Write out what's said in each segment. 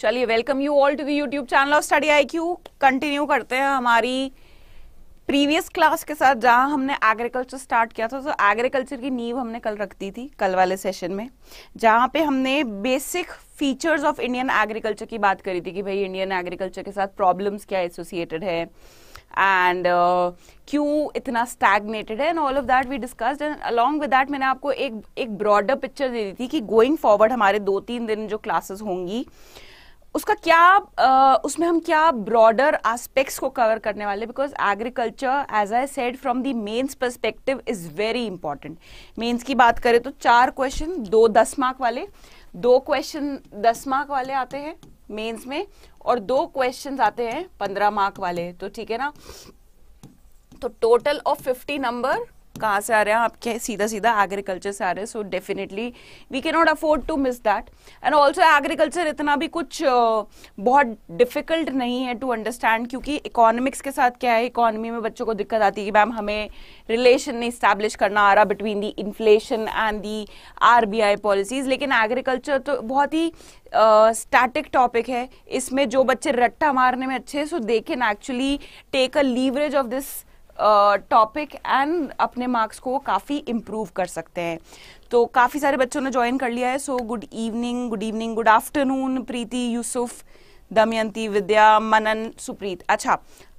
चलिए welcome you all to the YouTube channel of study I Q continue करते हैं हमारी प्रीवियस क्लास के साथ जहाँ हमने एग्रीकल्चर स्टार्ट किया था। तो एग्रीकल्चर की नींव हमने कल रख दी थी कल वाले सेशन में जहाँ पे हमने basic features of Indian agriculture की बात करी थी कि भाई इंडियन एग्रीकल्चर के साथ प्रॉब्लम्स क्या एसोसिएटेड है एंड uh, क्यों इतना स्टैगनेटेड है and all of that we discussed and along with that मैंने आपको एक एक ब्रॉडर पिक्चर दे दी थी कि गोइंग फॉरवर्ड हमारे दो तीन दिन जो क्लासेस होंगी उसका क्या uh, उसमें हम क्या ब्रॉडर एस्पेक्ट्स को कवर करने वाले? Because agriculture as I said from the mains perspective is very important mains की बात करें तो चार क्वेश्चन दो दस मार्क वाले दो क्वेश्चन दस मार्क वाले आते हैं मेंस में और दो क्वेश्चन आते हैं पंद्रह मार्क वाले। तो ठीक है ना? तो टोटल ऑफ़ फिफ्टी नंबर कहाँ से आ रहे हैं आपके सीधा सीधा एग्रीकल्चर से आ रहे हैं so definitely we can not afford to miss that and also agriculture इतना भी कुछ बहुत डिफ़िकल्ट नहीं है टू अंडरस्टैंड क्योंकि इकोनॉमिक्स के साथ क्या है इकोनॉमी में बच्चों को दिक्कत आती है कि मैम हमें रिलेशन नहीं स्टैब्लिश करना आ रहा between the inflation and the R B I policies लेकिन एग्रीकल्चर तो बहुत ही स्टैटिक uh, टॉपिक है। इसमें जो बच्चे रट्टा मारने में अच्छे हैं so they can actually take a leverage of this topic and अपने मार्क्स को काफ़ी इम्प्रूव कर सकते हैं। तो काफ़ी सारे बच्चों ने ज्वाइन कर लिया है so good evening good evening good afternoon Preeti, Yusuf, Damayanti, Vidya, Manan, Supreet. अच्छा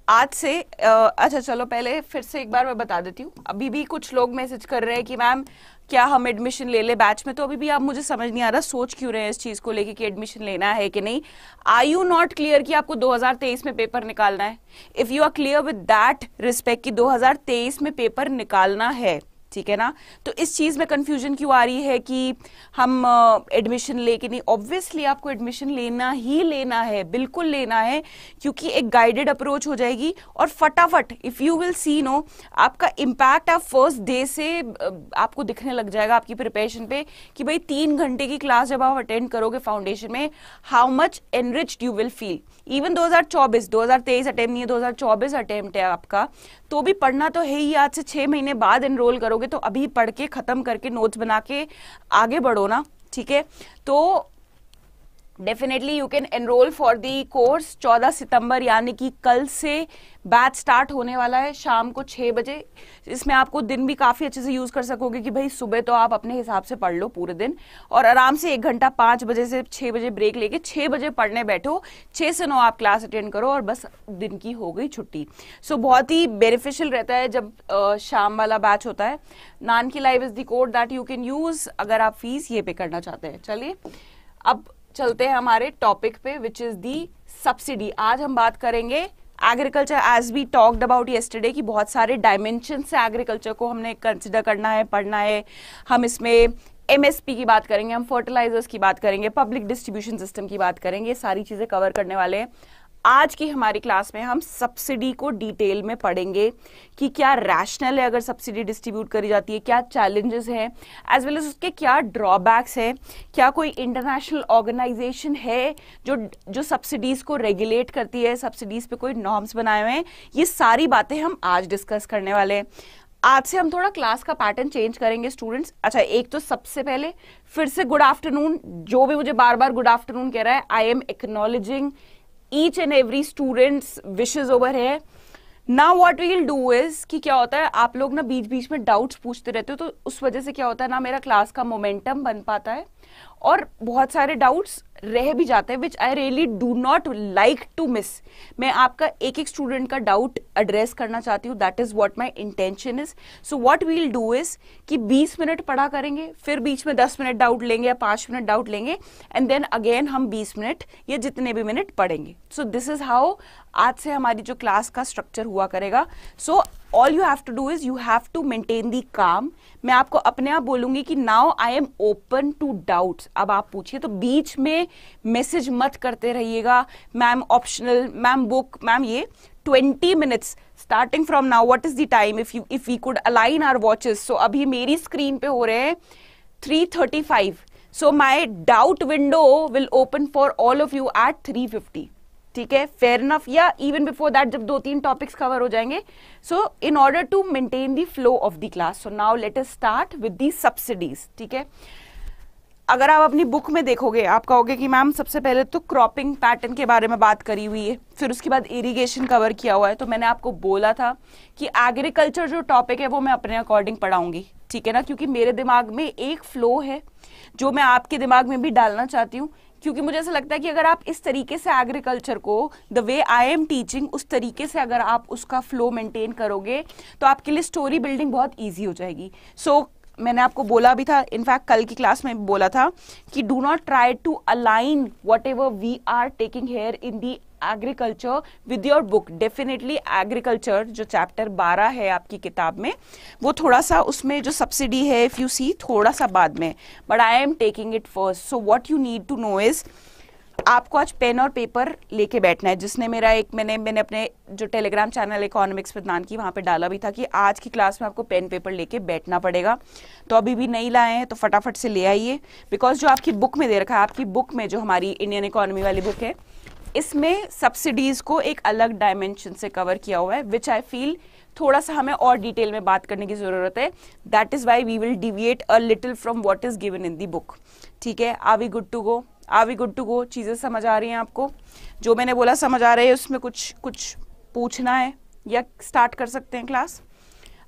आज से अच्छा चलो पहले फिर से एक बार मैं बता देती हूँ। अभी भी कुछ लोग मैसेज कर रहे हैं कि मैम क्या हम एडमिशन ले ले बैच में? तो अभी भी आप मुझे समझ नहीं आ रहा, सोच क्यों रहे हैं इस चीज़ को लेके कि एडमिशन लेना है कि नहीं? आई यू नॉट क्लियर कि आपको 2023 में पेपर निकालना है? If you are clear with that respect कि 2023 में पेपर निकालना है ठीक है ना? तो इस चीज़ में कंफ्यूजन क्यों आ रही है कि हम एडमिशन uh, लेके नहीं? ऑब्वियसली आपको एडमिशन लेना ही लेना है बिल्कुल लेना है क्योंकि एक गाइडेड अप्रोच हो जाएगी और फटाफट if you will see no आपका इम्पैक्ट आप फ़र्स्ट डे से आपको दिखने लग जाएगा आपकी प्रिपरेशन पे कि भाई तीन घंटे की क्लास जब आप अटेंड करोगे फाउंडेशन में how much enriched you will feel even 2024 2023 attempt नहीं है 2024 अटेम्प्ट है आपका। तो भी पढ़ना तो है ही, आज से छह महीने बाद एनरोल करोगे तो अभी पढ़ के खत्म करके नोट्स बना के आगे बढ़ो ना, ठीक है? तो definitely you can enroll for the course 14 सितंबर यानी कि कल से बैच स्टार्ट होने वाला है शाम को छह बजे। इसमें आपको दिन भी काफ़ी अच्छे से यूज़ कर सकोगे कि भाई सुबह तो आप अपने हिसाब से पढ़ लो पूरे दिन और आराम से एक घंटा पाँच बजे से छह बजे ब्रेक लेके छह बजे पढ़ने बैठो छह से नौ आप क्लास अटेंड करो और बस दिन की हो गई छुट्टी। सो so, बहुत ही बेनिफिशियल रहता है जब आ, शाम वाला बैच होता है। नान की live is the code that you can use अगर आप फ़ीस ये पे करना चाहते हैं। चलिए अब चलते हैं हमारे टॉपिक पे विच इज़ दी सब्सिडी आज हम बात करेंगे agriculture as we talked about yesterday की बहुत सारे डायमेंशन से एग्रीकल्चर को हमने कंसिडर करना है, पढ़ना है। हम इसमें एमएसपी की बात करेंगे, हम फर्टिलाइजर्स की बात करेंगे पब्लिक डिस्ट्रीब्यूशन सिस्टम की बात करेंगे, सारी चीज़ें कवर करने वाले हैं। आज की हमारी क्लास में हम सब्सिडी को डिटेल में पढ़ेंगे कि क्या रैशनल है अगर सब्सिडी डिस्ट्रीब्यूट करी जाती है, क्या चैलेंजेस हैं एज वेल एज उसके क्या ड्रॉबैक्स हैं, क्या कोई इंटरनेशनल ऑर्गेनाइजेशन है जो जो सब्सिडीज को रेगुलेट करती है सब्सिडीज पे कोई नॉर्म्स बनाए हुए हैं, ये सारी बातें हम आज डिस्कस करने वाले हैं। आज से हम थोड़ा क्लास का पैटर्न चेंज करेंगे स्टूडेंट्स अच्छा एक तो सबसे पहले, फिर से गुड आफ्टरनून जो भी मुझे बार बार गुड आफ्टरनून कह रहा है I am acknowledging each and every students wishes over है ना वॉट विल डू इज़ कि क्या होता है, आप लोग ना बीच बीच में डाउट्स पूछते रहते हो तो उस वजह से क्या होता है ना, मेरा क्लास का मोमेंटम बन पाता है और बहुत सारे डाउट्स रह भी जाते हैं which I really do not like to miss मैं आपका एक एक स्टूडेंट का डाउट एड्रेस करना चाहती हूँ that is what my intention is so what we'll do is कि 20 मिनट पढ़ा करेंगे, फिर बीच में 10 मिनट डाउट लेंगे या 5 मिनट डाउट लेंगे एंड देन अगेन हम 20 मिनट या जितने भी मिनट पढ़ेंगे. सो दिस इज़ हाउ आज से हमारी जो क्लास का स्ट्रक्चर हुआ करेगा। So all you have to do is you have to maintain the काम मैं आपको अपने आप बोलूँगी कि now I am open to doubts अब आप पूछिए तो बीच में मैसेज मत करते रहिएगा। Ma'am optional ma'am book ma'am ये twenty minutes starting from now what is the time if you if we could align our watches so अभी मेरी स्क्रीन पे हो रहे हैं three thirty five so my doubt window will open for all of you at three fifty ठीक है fair enough या even before that जब दो तीन टॉपिक्स कवर हो जाएँगे. So in order to maintain the flow of the class so now let us start with the subsidies ठीक है? अगर आप अपनी बुक में देखोगे, आप कहोगे कि मैम सबसे पहले तो क्रॉपिंग पैटर्न के बारे में बात करी हुई है, फिर उसके बाद इरिगेशन कवर किया हुआ है तो मैंने आपको बोला था कि एग्रीकल्चर जो टॉपिक है, वो मैं अपने अकॉर्डिंग पढ़ाऊँगी, ठीक है ना? क्योंकि मेरे दिमाग में एक फ्लो है, जो मैं आपके दिमाग में भी डालना चाहती हूँ क्योंकि मुझे ऐसा लगता है कि अगर आप इस तरीके से एग्रीकल्चर को the way I am teaching उस तरीके से अगर आप उसका फ्लो मेंटेन करोगे तो आपके लिए स्टोरी बिल्डिंग बहुत ईजी हो जाएगी। सो so, मैंने आपको बोला भी था इनफैक्ट कल की क्लास में बोला था कि do not try to align whatever we are taking here in the agriculture with your book definitely agriculture जो चैप्टर 12 है आपकी किताब में, वो थोड़ा सा उसमें जो सब्सिडी है इफ़ यू सी थोड़ा सा बाद में. But I am taking it first so what you need to know is आपको आज पेन और पेपर लेके बैठना है. जिसने मेरा एक, मैंने मैंने अपने जो टेलीग्राम चैनल इकोनॉमिक्स विज्ञान की, वहाँ पे डाला भी था कि आज की क्लास में आपको पेन पेपर लेके बैठना पड़ेगा. तो अभी भी नहीं लाए हैं तो फटाफट से ले आइए. बिकॉज़ जो आपकी बुक में दे रखा है, आपकी बुक में जो हमारी इंडियन इकोनॉमी वाली बुक है इसमें सब्सिडीज को एक अलग डायमेंशन से कवर किया हुआ है विच आई फील थोड़ा सा हमें और डिटेल में बात करने की ज़रूरत है। That is why we will deviate a little from what is given in the book ठीक है? Are we good to go are we good to go चीज़ें समझ आ रही हैं आपको? जो मैंने बोला समझ आ रहे हैं, उसमें कुछ कुछ पूछना है या स्टार्ट कर सकते हैं class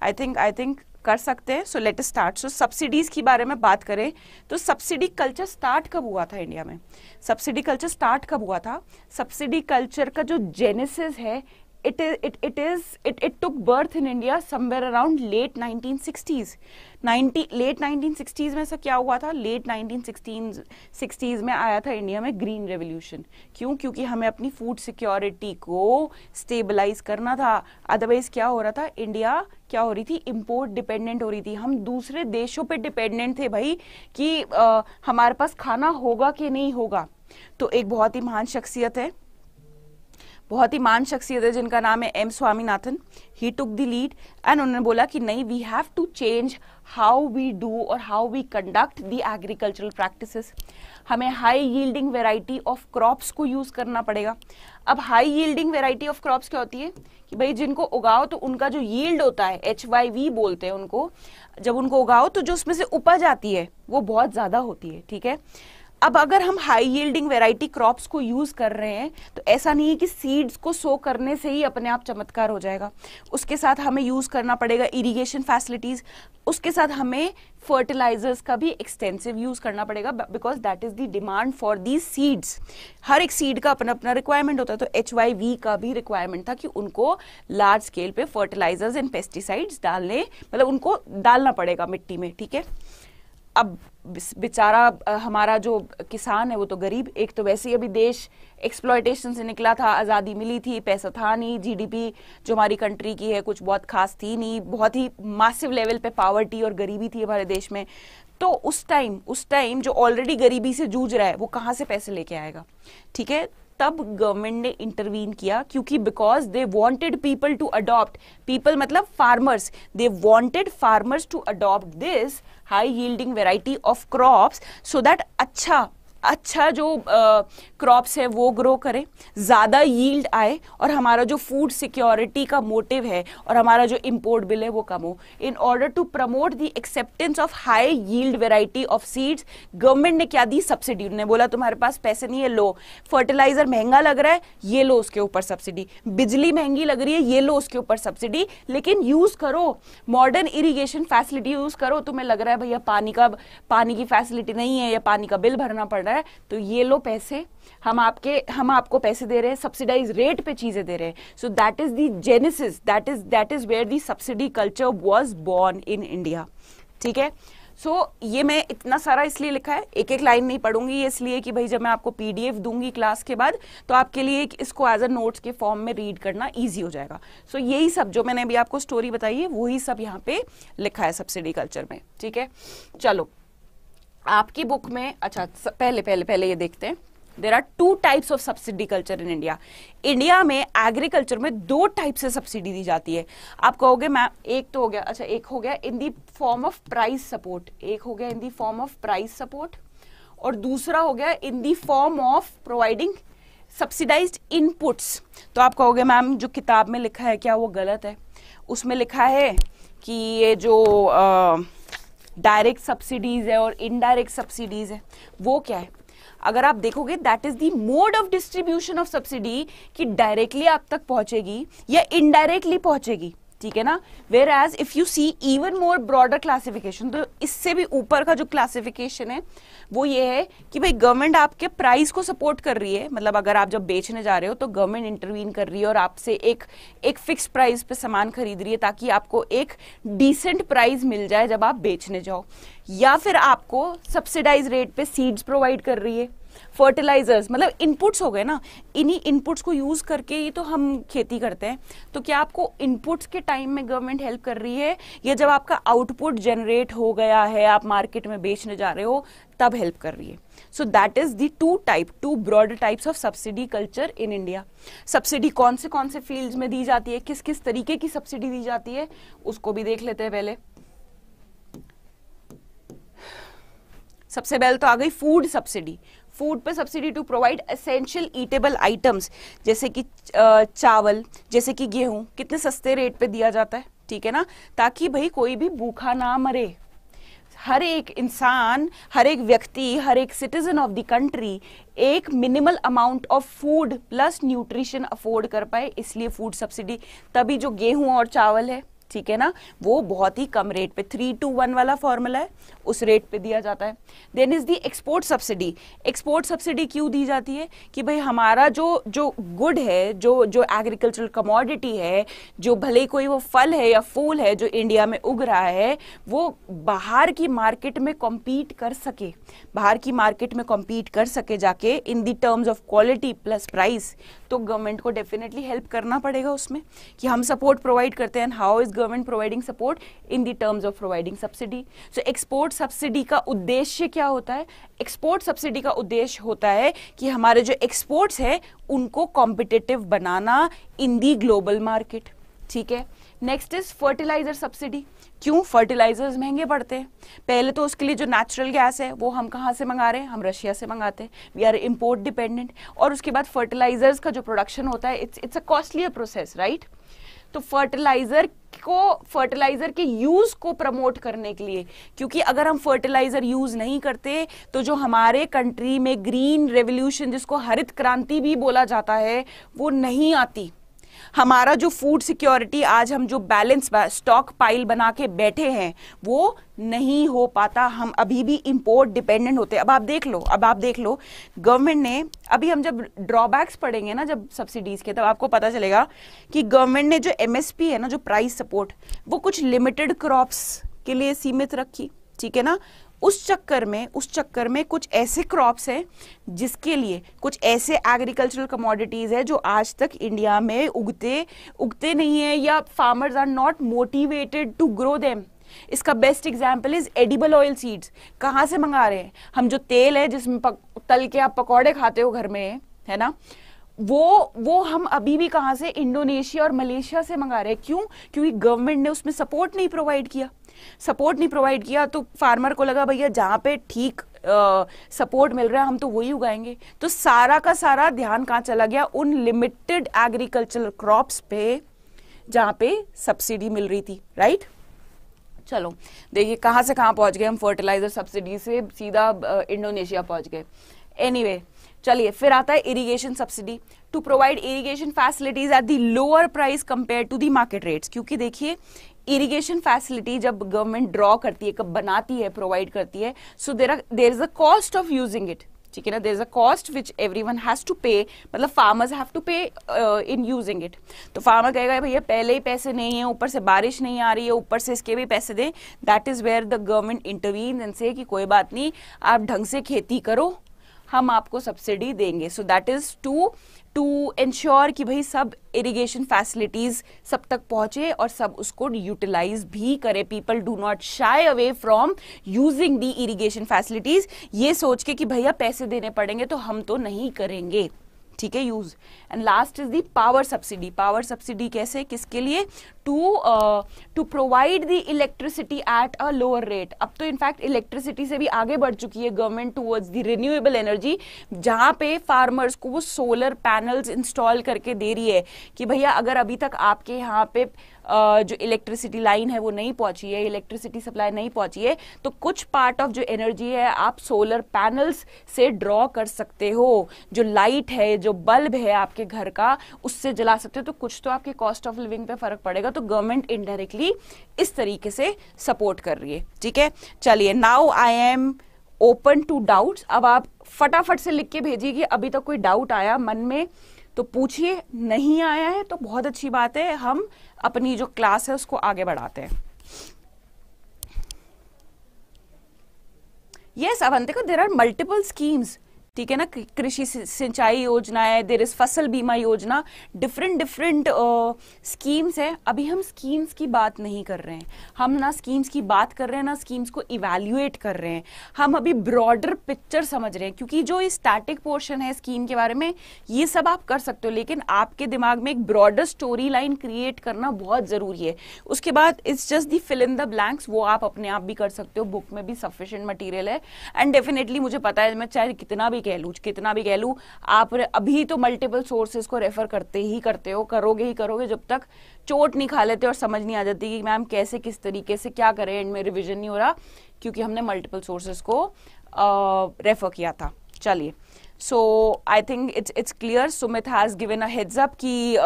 I think I think कर सकते हैं। So let start so subsidies के बारे में बात करें तो सब्सिडी कल्चर स्टार्ट कब हुआ था इंडिया में? सब्सिडी कल्चर स्टार्ट कब हुआ था? सब्सिडी कल्चर का जो जेनेसिस है it is it, it is it, it took birth in India somewhere around late 1960s 90 late 1960s में ऐसा क्या हुआ था? लेट 1960s 60s में आया था इंडिया में ग्रीन रेवोल्यूशन क्यों? क्योंकि हमें अपनी फ़ूड सिक्योरिटी को स्टेबलाइज करना था. अदरवाइज़ क्या हो रहा था? इंडिया क्या हो रही थी? इंपोर्ट डिपेंडेंट हो रही थी. हम दूसरे देशों पे डिपेंडेंट थे भाई कि आ, हमारे पास खाना होगा कि नहीं होगा. तो एक बहुत ही महान शख्सियत है। बहुत ही मान शख्सियत है, जिनका नाम है M Swaminathan. He took the lead and उन्होंने बोला कि नहीं we have to change how we do और how we conduct the agricultural practices हमें high yielding variety of crops को यूज़ करना पड़ेगा। अब high yielding variety of crops क्या होती है? कि भाई जिनको उगाओ तो उनका जो यील्ड होता है एच वाई वी बोलते हैं उनको, जब उनको उगाओ तो जो उसमें से उपज आती है, वो बहुत ज़्यादा होती है, ठीक है? अब अगर हम हाई यील्डिंग वेराइटी क्रॉप्स को यूज़ कर रहे हैं तो ऐसा नहीं है कि सीड्स को सो करने से ही अपने आप चमत्कार हो जाएगा। उसके साथ हमें यूज़ करना पड़ेगा इरिगेशन फैसिलिटीज़ उसके साथ हमें फर्टिलाइजर्स का भी एक्सटेंसिव यूज़ करना पड़ेगा because that is the demand for the seeds हर एक सीड का अपना अपना रिक्वायरमेंट होता है तो एच वाई वी का भी रिक्वायरमेंट था कि उनको लार्ज स्केल पे फर्टिलाइजर्स एंड पेस्टिसाइड्स डालने मतलब उनको डालना पड़ेगा मिट्टी में, ठीक है? अब बेचारा हमारा जो किसान है वो तो गरीब, एक तो वैसे ही अभी देश एक्सप्लॉयटेशन से निकला था, आज़ादी मिली थी, पैसा था नहीं जीडीपी जो हमारी कंट्री की है कुछ बहुत खास थी नहीं, बहुत ही मासिव लेवल पे पावर्टी और गरीबी थी हमारे देश में। तो उस टाइम उस टाइम जो ऑलरेडी गरीबी से जूझ रहा है, वो कहाँ से पैसे लेके आएगा? ठीक है? तब गवर्नमेंट ने इंटरवीन किया, क्योंकि because they wanted people to adopt people मतलब farmers they wanted farmers to adopt this high yielding variety of crops so that acha अच्छा जो क्रॉप्स है, वो ग्रो करें, ज़्यादा यील्ड आए और हमारा जो फ़ूड सिक्योरिटी का मोटिव है और हमारा जो इम्पोर्ट बिल है, वो कम हो। In order to promote the acceptance of high yield variety of seeds government ने क्या दी? सब्सिडी उन्होंने बोला, तुम्हारे पास पैसे नहीं है, लो। फर्टिलाइज़र महँगा लग रहा है, ये लो उसके ऊपर सब्सिडी बिजली महँगी लग रही है, ये लो उसके ऊपर सब्सिडी लेकिन यूज़ करो। मॉडर्न इरीगेशन फैसिलिटी यूज़ करो। तुम्हें लग रहा है, भैया, पानी का, पानी की फैसिलिटी नहीं है या पानी का बिल भरना पड़ रहा है। है तो ये लो पैसे। हम आपके हम आपको पैसे दे रहे हैं सब्सिडाइज रेट पे चीज़ें दे रहे हैं। So that is the genesis that is that is where the subsidy culture was born in India ठीक है? सो so, ये मैं इतना सारा इसलिए लिखा है एक एक लाइन नहीं पढ़ूँगी इसलिए कि भाई जब मैं आपको पीडीएफ दूँगी क्लास के बाद तो आपके लिए इसको एज अ नोट्स के फॉर्म में रीड करना इजी हो जाएगा। सो so, यही सब जो मैंने अभी आपको स्टोरी बताई है वही सब यहाँ पे लिखा है सब्सिडी कल्चर में। ठीक है? चलो। आपकी बुक में अच्छा पहले पहले पहले ये देखते हैं। There are two types of subsidy culture in India India में एग्रीकल्चर में दो टाइप से सब्सिडी दी जाती है। आप कहोगे मैम एक तो हो गया अच्छा एक हो गया in the form of price support एक हो गया in the form of price support और दूसरा हो गया in the form of providing subsidise inputs तो आप कहोगे मैम जो किताब में लिखा है क्या वो गलत है? उसमें लिखा है कि ये जो आ, डायरेक्ट सब्सिडीज है और इनडायरेक्ट सब्सिडीज है, वो क्या है? अगर आप देखोगे that is the mode of distribution of subsidy कि डायरेक्टली आप तक पहुंचेगी या इनडायरेक्टली पहुंचेगी, ठीक है ना? Whereas if you see even more broader classification तो इससे भी ऊपर का जो क्लासिफिकेशन है वो ये है कि भाई गवर्नमेंट आपके प्राइस को सपोर्ट कर रही है। मतलब अगर आप जब बेचने जा रहे हो तो गवर्नमेंट इंटरवीन कर रही है और आपसे एक एक फिक्स प्राइस पे सामान खरीद रही है ताकि आपको एक डिसेंट प्राइस मिल जाए जब आप बेचने जाओ। या फिर आपको सब्सिडाइज रेट पे सीड्स प्रोवाइड कर रही है। फर्टिलाइजर्स मतलब इनपुट्स हो गए ना, इन्हीं इनपुट्स को यूज़ करके ही तो हम खेती करते हैं। तो क्या आपको इनपुट्स के टाइम में गवर्नमेंट हेल्प कर रही है? या जब आपका आउटपुट जनरेट हो गया है, आप मार्केट में बेचने जा रहे हो, तब हेल्प कर रही है। So that is the two type two broad types of subsidy culture in India subsidy कौन से कौन से फील्ड्स में दी जाती है? किस किस तरीके की सब्सिडी दी जाती है? उसको भी देख लेते हैं पहले। सबसे पहले तो आ गई फ़ूड सब्सिडी फ़ूड पे subsidy to provide essential eatable items जैसे कि चावल, जैसे कि गेहूँ, कितने सस्ते रेट पे दिया जाता है, ठीक है ना? ताकि भाई कोई भी भूखा ना मरे। हर एक इंसान, हर एक व्यक्ति, हर एक सिटीजन ऑफ़ द कंट्री एक minimal amount of food plus nutrition afford कर पाए, इसलिए फ़ूड सब्सिडी तभी जो गेहूँ और चावल है ठीक है ना? वो बहुत ही कम रेट पे थ्री टू वन वाला फॉर्मूला है, उस रेट पे दिया जाता है। Then is the export subsidy export subsidy क्यों दी जाती है? कि भाई हमारा जो जो गुड है, जो जो एग्रीकल्चरल कमोडिटी है, जो भले कोई वो फल है या फूल है जो इंडिया में उग रहा है, वो बाहर की मार्केट में कॉम्पीट कर सके। बाहर की मार्केट में कॉम्पीट कर सके जाके in the terms of quality plus price तो गवर्नमेंट को डेफिनेटली हेल्प करना पड़ेगा उसमें। कि हम सपोर्ट प्रोवाइड करते हैं how is government providing support in the terms of providing subsidy so export subsidy का उद्देश्य क्या होता है? एक्सपोर्ट सब्सिडी का उद्देश्य होता है कि हमारे जो एक्सपोर्ट्स है, उनको कॉम्पिटेटिव बनाना इन दी ग्लोबल मार्केट ठीक है? नेक्स्ट इज़ फर्टिलाइज़र सब्सिडी क्यों फर्टिलाइजर्स महँगे पड़ते हैं? पहले तो उसके लिए जो नेचुरल गैस है, वो हम कहाँ से मंगा रहे हैं? हम रशिया से मंगाते हैं। वी आर इम्पोर्ट डिपेंडेंट और उसके बाद फर्टिलाइजर्स का जो प्रोडक्शन होता है it's it's a costlier process right तो फर्टिलाइज़र को फर्टिलाइज़र के यूज़ को प्रमोट करने के लिए। क्योंकि अगर हम फर्टिलाइज़र यूज़ नहीं करते तो जो हमारे कंट्री में ग्रीन रेवोल्यूशन जिसको हरित क्रांति भी बोला जाता है, वो नहीं आती। हमारा जो फ़ूड सिक्योरिटी आज हम जो बैलेंस स्टॉक पाइल बना के बैठे हैं, वो नहीं हो पाता। हम अभी भी इंपोर्ट डिपेंडेंट होते हैं। अब आप देख लो, अब आप देख लो गवर्नमेंट ने, अभी हम जब ड्रॉबैक्स पढ़ेंगे ना, जब सब्सिडीज के, तब आपको पता चलेगा कि गवर्नमेंट ने जो एमएसपी है ना, जो प्राइस सपोर्ट वो कुछ लिमिटेड क्रॉप्स के लिए सीमित रखी। ठीक है ना? उस चक्कर में, उस चक्कर में कुछ ऐसे क्रॉप्स हैं जिसके लिए कुछ ऐसे एग्रीकल्चरल कमोडिटीज है जो आज तक इंडिया में उगते उगते नहीं है या farmers are not motivated to grow them इसका best example is edible oil seeds कहाँ से मंगा रहे हैं? हम जो तेल है जिसमें तल के आप पकौड़े खाते हो घर में, है ना? वो वो हम अभी भी कहाँ से? इंडोनेशिया और मलेशिया से मंगा रहे हैं। क्यों? क्योंकि गवर्नमेंट ने उसमें सपोर्ट नहीं प्रोवाइड किया। सपोर्ट नहीं प्रोवाइड किया तो फार्मर को लगा भैया जहाँ पे ठीक सपोर्ट मिल रहा है हम तो वही उगाएँगे। तो सारा का सारा ध्यान कहाँ चला गया? उन लिमिटेड एग्रीकल्चरल क्रॉप्स पे जहाँ पे सब्सिडी मिल रही थी राइट चलो देखिए कहाँ से कहाँ पहुँच गए हम फर्टिलाइज़र सब्सिडी से? सीधा इंडोनेशिया पहुँच गए। एनीवे anyway, चलिए, फिर आता है irrigation subsidy to provide irrigation facilities at the lower price compare to the market rates क्योंकि देखिए इरिगेशन फैसिलिटी जब गवर्नमेंट ड्रॉ करती है, कब बनाती है प्रोवाइड करती है so there there is a cost of using it ठीक है ना? There is a cost which everyone has to pay मतलब farmers have to pay in using it तो फार्मर कहेगा, भैया, पहले ही पैसे नहीं है, ऊपर से बारिश नहीं आ रही है, ऊपर से इसके भी पैसे दें. That is where the government intervene and say कि कोई बात नहीं, आप ढंग से खेती करो हम आपको सब्सिडी देंगे। So that is to to ensure कि भाई सब इरिगेशन फैसिलिटीज़ सब तक पहुँचे और सब उसको यूटिलाइज भी करें। People do not shy away from using the irrigation facilities ये सोच के कि भैया पैसे देने पड़ेंगे तो हम तो नहीं करेंगे। ठीक है use and last is the power subsidy power subsidy कैसे? किसके लिए? To to provide the electricity at a lower rate अब तो इनफैक्ट इलेक्ट्रिसिटी से भी आगे बढ़ चुकी है government towards the renewable energy जहाँ पे फार्मर्स को वो सोलर पैनल्स इंस्टॉल करके दे रही है कि भैया अगर अभी तक आपके यहाँ पे जो इलेक्ट्रिसिटी लाइन है वो नहीं पहुँची है इलेक्ट्रिसिटी सप्लाई नहीं पहुँची है तो कुछ पार्ट ऑफ़ जो एनर्जी है, आप सोलर पैनल्स से ड्रॉ कर सकते हो। जो लाइट है, जो बल्ब है आपके घर का, उससे जला सकते हो। तो कुछ तो आपके कॉस्ट ऑफ़ लिविंग पे फ़र्क पड़ेगा। तो गवर्नमेंट इनडायरेक्टली इस तरीके से सपोर्ट कर रही है। ठीक है? चलिए now I am open to doubts अब आप फटाफट से लिख के भेजिए कि अभी तक तो कोई डाउट आया मन में। तो पूछिए, नहीं आया है तो बहुत अच्छी बात है, हम अपनी जो क्लास है उसको आगे बढ़ाते हैं। Yes Avantika there are multiple schemes ठीक है ना? कृषि सिंचाई योजना है देर इज़ फ़सल बीमा योजना डिफरेंट डिफरेंट स्कीम्स है। अभी हम स्कीम्स की बात नहीं कर रहे हैं। हम ना स्कीम्स की बात कर रहे हैं, ना स्कीम्स को इवेल्युएट कर रहे हैं। हम अभी ब्रॉडर पिक्चर समझ रहे हैं, क्योंकि जो स्टैटिक पोर्शन है स्कीम के बारे में, ये सब आप कर सकते हो, लेकिन आपके दिमाग में एक ब्रॉडर स्टोरी लाइन क्रिएट करना बहुत ज़रूरी है। उसके बाद it's just the fill in the blanks वो आप अपने आप भी कर सकते हो बुक में भी सफिशियंट मटीरियल है। एंड डेफिनेटली मुझे पता है, मैं चाहे कितना भी कह लू कितना भी कह लू आप अभी तो मल्टीपल सोर्सेज को रेफर करते ही करते हो, करोगे ही करोगे जब तक चोट नहीं खा लेते और समझ नहीं आ जाती कि मैम कैसे, किस तरीके से, क्या करें एंड में रिविजन नहीं हो रहा, क्योंकि हमने मल्टीपल सोर्सेज को रेफर किया था। चलिए। So I think it's it's clear Sumit has given a heads up की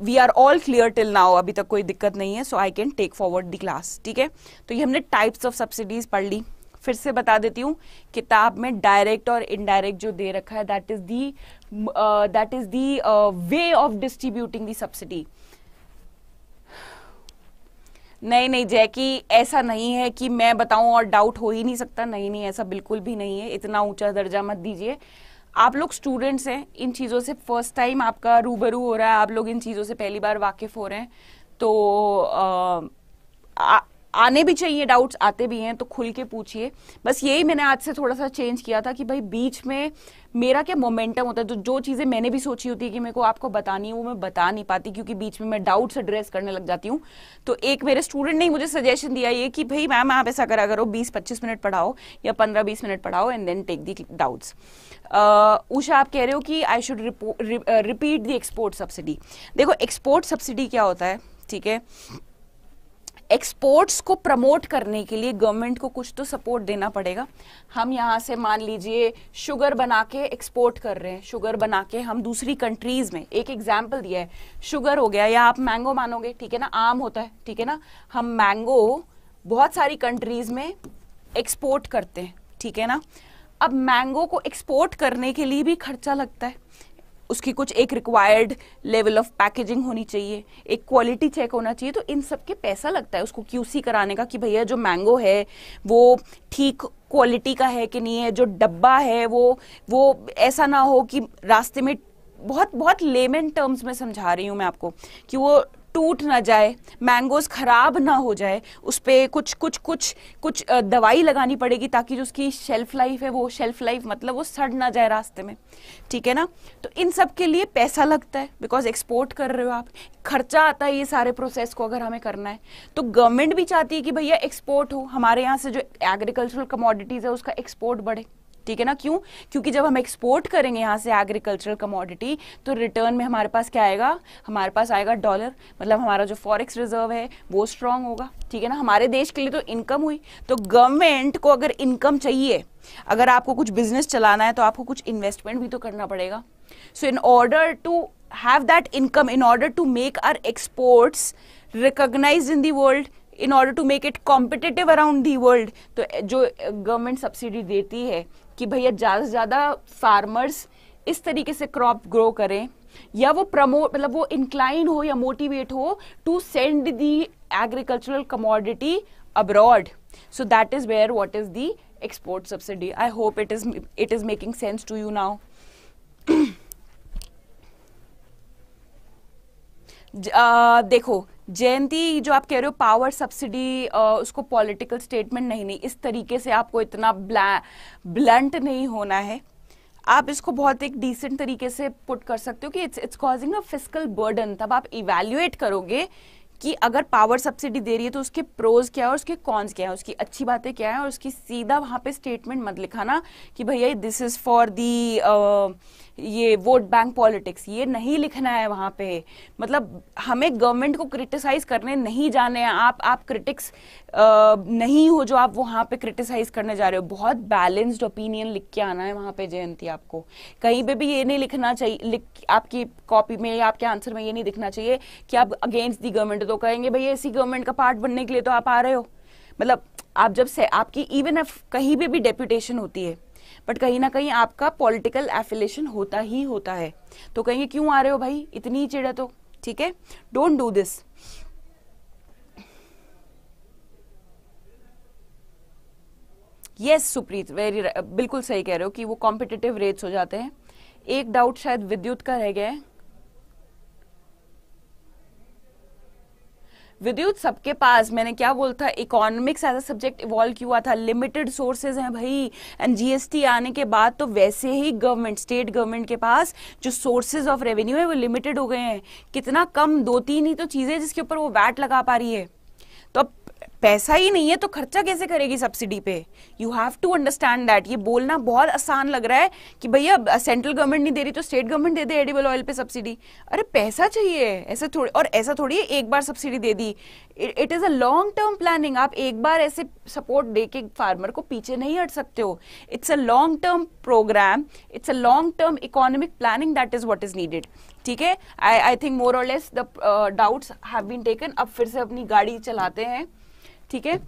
we are all clear till now अभी तक कोई दिक्कत नहीं है so I can take forward the class ठीक है? तो ये हमने टाइप्स ऑफ़ सब्सिडीज पढ़ ली। फिर से बता देती हूँ किताब में डायरेक्ट और इनडायरेक्ट जो दे रखा है that is the that is the way of distributing the subsidy नहीं नहीं जैकी ऐसा नहीं है कि मैं बताऊँ और डाउट हो ही नहीं सकता। नहीं नहीं ऐसा बिल्कुल भी नहीं है। इतना ऊँचा दर्जा मत दीजिए। आप लोग स्टूडेंट्स हैं इन चीज़ों से फ़र्स्ट टाइम आपका रूबरू हो रहा है। आप लोग इन चीज़ों से पहली बार वाकिफ हो रहे हैं। तो आ, आ, आने भी चाहिए डाउट्स आते भी हैं तो खुल के पूछिए। बस यही मैंने आज से थोड़ा सा चेंज किया था कि भाई बीच में मेरा क्या मोमेंटम होता है? तो जो चीज़ें मैंने भी सोची होती है कि मेरे को आपको बतानी है, वो मैं बता नहीं पाती क्योंकि बीच में मैं डाउट्स एड्रेस करने लग जाती हूँ। तो एक मेरे स्टूडेंट ने मुझे सजेशन दिया ये कि भाई, मैम, आप ऐसा करा करो बीस पच्चीस मिनट पढ़ाओ या पंद्रह बीस मिनट पढ़ाओ and then take the doubts Usha, आप कह रहे हो कि I should repeat the export subsidy देखो एक्सपोर्ट सब्सिडी क्या होता है? ठीक है? एक्सपोर्ट्स को प्रमोट करने के लिए गवर्नमेंट को कुछ तो सपोर्ट देना पड़ेगा। हम यहाँ से मान लीजिए शुगर बना के एक्सपोर्ट कर रहे हैं। शुगर बना के हम दूसरी कंट्रीज़ में, एक एग्ज़ाम्पल दिया है। शुगर हो गया, या आप मैंगो मानोगे, ठीक है ना? आम होता है, ठीक है ना? हम मैंगो बहुत सारी कंट्रीज़ में एक्सपोर्ट करते हैं, ठीक है ना? अब मैंगो को एक्सपोर्ट करने के लिए भी खर्चा लगता है। उसकी कुछ एक रिक्वायर्ड लेवल ऑफ़ पैकेजिंग होनी चाहिए, एक क्वालिटी चेक होना चाहिए तो इन सब के पैसा लगता है उसको क्यूसी कराने का कि भैया जो मैंगो है, वो ठीक क्वालिटी का है कि नहीं है, जो डब्बा है वो वो ऐसा ना हो कि रास्ते में बहुत बहुत लेमन टर्म्स में समझा रही हूँ मैं आपको, कि वो टूट ना जाए मैंगोज खराब ना हो जाए उस पर कुछ कुछ कुछ कुछ दवाई लगानी पड़ेगी ताकि जो उसकी शेल्फ लाइफ है, वो शेल्फ लाइफ मतलब वो सड़ ना जाए रास्ते में। ठीक है ना? तो इन सब के लिए पैसा लगता है बिकॉज़ एक्सपोर्ट कर रहे हो आप। खर्चा आता है ये सारे प्रोसेस को अगर हमें करना है। तो गवर्नमेंट भी चाहती है कि भैया एक्सपोर्ट हो। हमारे यहाँ से जो एग्रीकल्चरल कमोडिटीज है, उसका एक्सपोर्ट बढ़े। ठीक है ना? क्यों? क्योंकि जब हम एक्सपोर्ट करेंगे यहाँ से एग्रीकल्चरल कमोडिटी तो रिटर्न में हमारे पास क्या आएगा? हमारे पास आएगा डॉलर मतलब हमारा जो फॉरेक्स रिज़र्व है, वो स्ट्रांग होगा, ठीक है ना? हमारे देश के लिए तो इनकम हुई। तो गवर्नमेंट को अगर इनकम चाहिए, अगर आपको कुछ बिज़नेस चलाना है तो आपको कुछ इन्वेस्टमेंट भी तो करना पड़ेगा। So in order to have that income in order to make our exports recognise in the world in order to make it competitive around the world तो जो गवर्नमेंट सब्सिडी देती है कि भैया ज़्यादा से ज़्यादा फार्मर्स इस तरीके से क्रॉप ग्रो करें, या वो प्रमोट मतलब वो इंक्लाइन हो या मोटिवेट हो to send the agricultural commodity abroad so that is where what is the export subsidy I hope it is it is making sense to you now देखो, जयंती जो आप कह रहे हो पावर सब्सिडी उसको पॉलिटिकल स्टेटमेंट नहीं नहीं, इस तरीके से आपको इतना ब्लंट नहीं होना है। आप इसको बहुत एक डिसेंट तरीके से पुट कर सकते हो कि it's it's causing a physical burden तब आप इवेल्युएट करोगे कि अगर पावर सब्सिडी दे रही है तो उसके प्रोज क्या है और उसके कॉन्स क्या है? उसकी अच्छी बातें क्या है? और उसकी सीधा वहाँ पे स्टेटमेंट मत लिखाना कि भैया दिस इज़ फॉर दी ये वोट बैंक पॉलिटिक्स ये नहीं लिखना है वहाँ पे। मतलब हमें गवर्नमेंट को क्रिटिसाइज करने नहीं जाने हैं। आप आप क्रिटिक्स नहीं हो जो आप वहाँ पे क्रिटिसाइज करने जा रहे हो। बहुत बैलेंस्ड ओपिनियन लिख के आना है वहाँ पे, जयंती आपको। कहीं पे भी ये नहीं लिखना चाहिए, लिख, आपकी कॉपी में या आपके आंसर में ये नहीं दिखना चाहिए कि आप अगेंस्ट दी गवर्नमेंट तो कहेंगे भाई ऐसी गवर्नमेंट का पार्ट बनने के लिए तो आप आ रहे हो। मतलब आप जब से, आपकी इवन एफ़ कहीं पे भी डेप्यूटेशन होती है बट कहीं ना कहीं आपका पॉलिटिकल एफिलेशन होता ही होता है। तो कहेंगे, क्यों आ रहे हो भाई? इतनी चिड़ तो ठीक है? Don't do this yes Supreet very बिल्कुल सही कह रहे हो कि वो कॉम्पिटेटिव रेट्स हो जाते हैं। एक डाउट शायद विद्युत का रह गया है। विद्युत सबके पास, मैंने क्या बोला बोलता economics as a subject evolve हुआ था? लिमिटेड सोर्सेज हैं भाई एंड जीएसटी आने के बाद तो वैसे ही गवर्नमेंट स्टेट गवर्नमेंट के पास जो सोर्सेज ऑफ़ रेवेन्यू है, वो लिमिटेड हो गए हैं। कितना कम दो तीन ही तो चीज़ें जिसके ऊपर वो वैट लगा पा रही है। पैसा ही नहीं है तो खर्चा कैसे करेगी सब्सिडी पे? You have to understand that ये बोलना बहुत आसान लग रहा है कि भैया सेंट्रल गवर्नमेंट नहीं दे रही तो स्टेट गवर्नमेंट दे दे एडिबल ऑयल पे सब्सिडी अरे, पैसा चाहिए, ऐसा थोड़ी, और ऐसा थोड़ी है, एक बार सब्सिडी दे दी। It is a long term planning आप एक बार ऐसे सपोर्ट दे के फार्मर को पीछे नहीं हट सकते हो। It's a long term program it's a long term economic planning that is what is needed ठीक है? आई आई थिंक मोर और less the doubts have been taken अब फिर से अपनी गाड़ी चलाते हैं। ठीक है?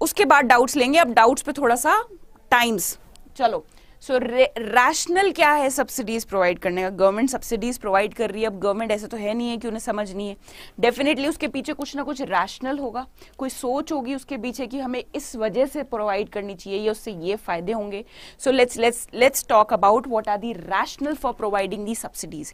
उसके बाद डाउट्स लेंगे। अब डाउट्स पे थोड़ा सा टाइम्स चलो। सो रैशनल क्या है सब्सिडीज प्रोवाइड करने का? गवर्नमेंट सब्सिडीज प्रोवाइड कर रही है, अब गवर्नमेंट ऐसा तो है नहीं है कि उन्हें समझ नहीं है। डेफिनेटली उसके पीछे कुछ ना कुछ रैशनल होगा। कोई सोच होगी उसके पीछे कि हमें इस वजह से प्रोवाइड करनी चाहिए या उससे ये फ़ायदे होंगे। So let's let's let's talk about what are the rational for providing the subsidies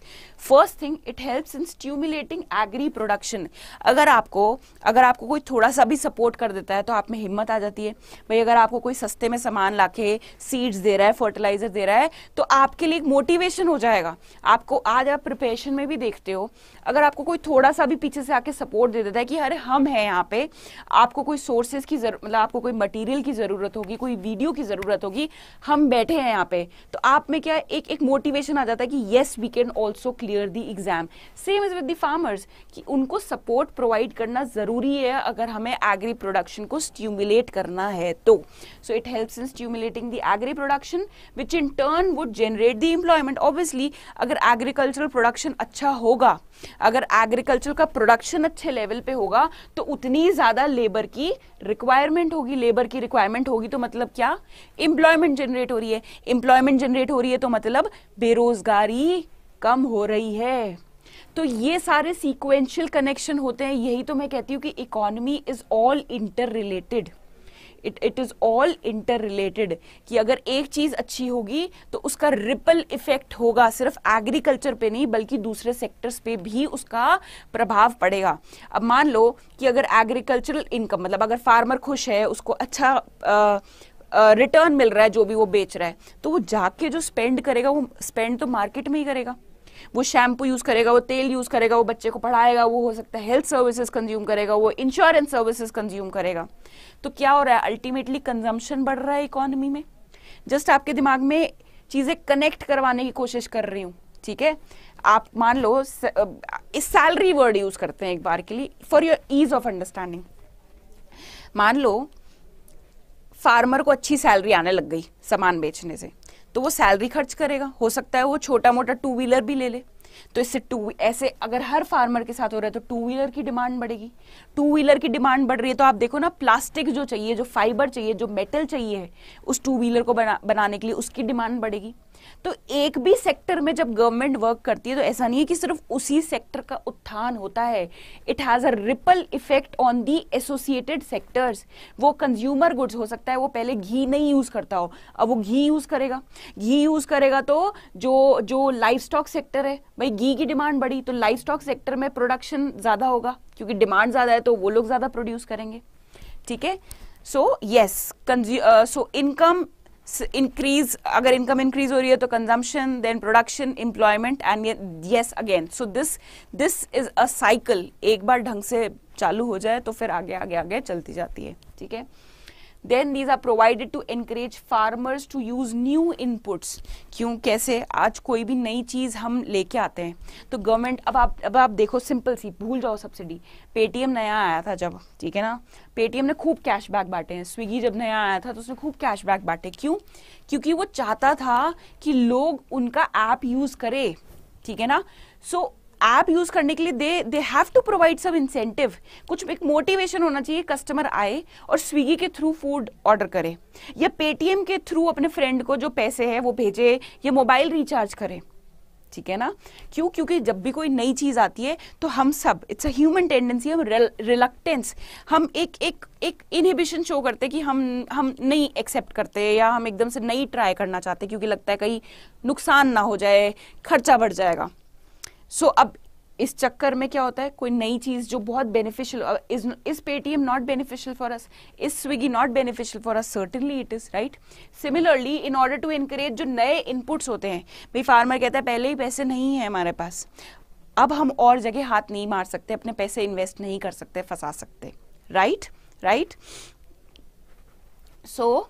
first thing it helps in stimulating agri production अगर आपको अगर आपको कोई थोड़ा सा भी सपोर्ट कर देता है तो आप में हिम्मत आ जाती है। भाई, अगर आपको कोई सस्ते में सामान लाके सीड्स दे रहा है फर्टिलाइज़र दे रहा है तो आपके लिए एक मोटिवेशन हो जाएगा। आपको आज आप प्रिपरेशन में भी देखते हो अगर आपको कोई थोड़ा सा भी पीछे से आके सपोर्ट दे देता है कि अरे हम हैं यहाँ पे, आपको कोई सोर्सेज की ज़रूरत मतलब आपको कोई मटेरियल की ज़रूरत होगी, कोई वीडियो की ज़रूरत होगी, हम बैठे हैं यहाँ पे तो आप में क्या एक एक मोटिवेशन आ जाता है कि yes we can also clear the exam same is with the farmers कि उनको सपोर्ट प्रोवाइड करना ज़रूरी है अगर हमें एग्री प्रोडक्शन को स्ट्यूमुलेट करना है तो। So it helps in stimulating the agri production which in turn would generate the employment obviously अगर एग्रीकल्चरल प्रोडक्शन अच्छा होगा अगर एग्रीकल्चर का प्रोडक्शन अच्छे लेवल पे होगा तो उतनी ज़्यादा लेबर की रिक्वायरमेंट होगी। लेबर की रिक्वायरमेंट होगी तो मतलब क्या? एम्प्लॉयमेंट जनरेट हो रही है। एम्प्लॉयमेंट जनरेट हो रही है तो मतलब बेरोजगारी कम हो रही है। तो ये सारे सीक्वेंशियल कनेक्शन होते हैं। यही तो मैं कहती हूँ कि economy is all interrelated it it is all interrelated कि अगर एक चीज़ अच्छी होगी तो उसका रिपल इफ़ेक्ट होगा सिर्फ़ एग्रीकल्चर पे नहीं, बल्कि दूसरे सेक्टर्स पे भी उसका प्रभाव पड़ेगा। अब मान लो कि अगर एग्रीकल्चरल इनकम मतलब अगर फार्मर खुश है, उसको अच्छा रिटर्न मिल रहा है, जो भी वो बेच रहा है तो वो जाके जो स्पेंड करेगा, वो स्पेंड तो मार्केट में ही करेगा। वो शैम्पू यूज़ करेगा, वो तेल यूज़ करेगा, वो बच्चे को पढ़ाएगा, वो हो सकता है हेल्थ सर्विसेज़ कंज्यूम करेगा, वो इंश्योरेंस सर्विसेज़ कंज्यूम करेगा। तो क्या हो रहा है? अल्टीमेटली कंजम्पशन बढ़ रहा है इकोनॉमी में? जस्ट आपके दिमाग में चीज़ें कनेक्ट करवाने की कोशिश कर रही हूँ, ठीक है? आप मान लो इस सैलरी वर्ड यूज़ करते हैं एक बार के लिए for your ease of understanding मान लो फार्मर को अच्छी सैलरी आने लग गई सामान बेचने से तो वो सैलरी खर्च करेगा। हो सकता है वो छोटा मोटा टू व्हीलर भी ले ले। तो इससे टू ऐसे अगर हर फार्मर के साथ हो रहा है तो टू व्हीलर की डिमांड बढ़ेगी। टू व्हीलर की डिमांड बढ़ रही है तो आप देखो ना प्लास्टिक जो चाहिए जो फाइबर चाहिए जो मेटल चाहिए उस टू व्हीलर को बना, बनाने के लिए उसकी डिमांड बढ़ेगी। तो एक भी सेक्टर में जब गवर्नमेंट वर्क करती है तो ऐसा नहीं है कि सिर्फ़ उसी सेक्टर का उत्थान होता है। It has a ripple effect on the associated sectors वो कंज्यूमर गुड्स हो सकता है, वो पहले घी नहीं यूज़ करता हो। अब वो घी यूज़ करेगा। घी यूज़ करेगा तो जो जो लाइफ स्टॉक सेक्टर है, भाई घी की डिमांड बढ़ी तो लाइफ स्टॉक सेक्टर में प्रोडक्शन ज़्यादा होगा, क्योंकि डिमांड ज़्यादा है तो वो लोग ज़्यादा प्रोड्यूस करेंगे। ठीक है? So yes so income increase अगर इनकम इंक्रीज हो रही है तो consumption then production employment and yes again so this this is a cycle एक बार ढंग से चालू हो जाए तो फिर आगे आगे आगे चलती जाती है। ठीक है? Then these are provided to encourage farmers to use new inputs क्यों? कैसे? आज कोई भी नई चीज़ हम लेके आते हैं। तो गवर्नमेंट अब आप अब आप देखो सिंपल सी भूल जाओ सब्सिडी पेटीएम नया आया था जब ठीक है ना? पेटीएम ने खूब कैशबैक बांटे हैं। स्विगी जब नया आया था तो उसने खूब कैशबैक बांटे। क्यों? क्योंकि वो चाहता था कि लोग उनका ऐप यूज़ करे ठीक है ना? सो so, ऐप यूज़ करने के लिए they they have to provide some incentive कुछ एक मोटिवेशन होना चाहिए कस्टमर आए और स्विगी के थ्रू फ़ूड ऑर्डर करे. या पेटीएम के थ्रू अपने फ्रेंड को जो पैसे है वो भेजे या मोबाइल रिचार्ज करे. ठीक है ना? क्यों? क्योंकि जब भी कोई नई चीज़ आती है तो हम सब इट्स अ ह्यूमन टेंडेंसी हम रिलक्टेंस हम एक एक एक इनहिबिशन शो करते कि हम हम नहीं एक्सेप्ट करते या हम एकदम से नहीं ट्राई करना चाहते, क्योंकि लगता है कहीं नुकसान ना हो जाए, खर्चा बढ़ जाएगा। सो so, अब इस चक्कर में क्या होता है? कोई नई चीज़ जो बहुत beneficial is Paytm not beneficial for us is Swiggy not beneficial for us certainly it is right similarly in order to encourage जो नए इनपुट्स होते हैं भाई फार्मर कहता है पहले ही पैसे नहीं है हमारे पास। अब हम और जगह हाथ नहीं मार सकते अपने पैसे इन्वेस्ट नहीं कर सकते फंसा सकते। Right right so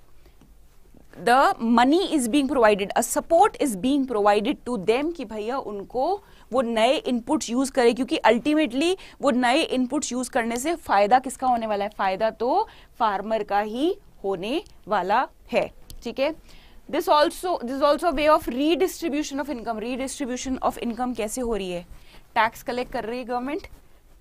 the money is being provided a support is being provided to them कि भैया उनको वो नए इनपुट्स यूज़ करे, क्योंकि अल्टीमेटली वो नए इनपुट्स यूज़ करने से फ़ायदा किसका होने वाला है? फ़ायदा तो फार्मर का ही होने वाला है, ठीक है? This also this also way of redistribution of income redistribution of income कैसे हो रही है? टैक्स कलेक्ट कर रही है गवर्नमेंट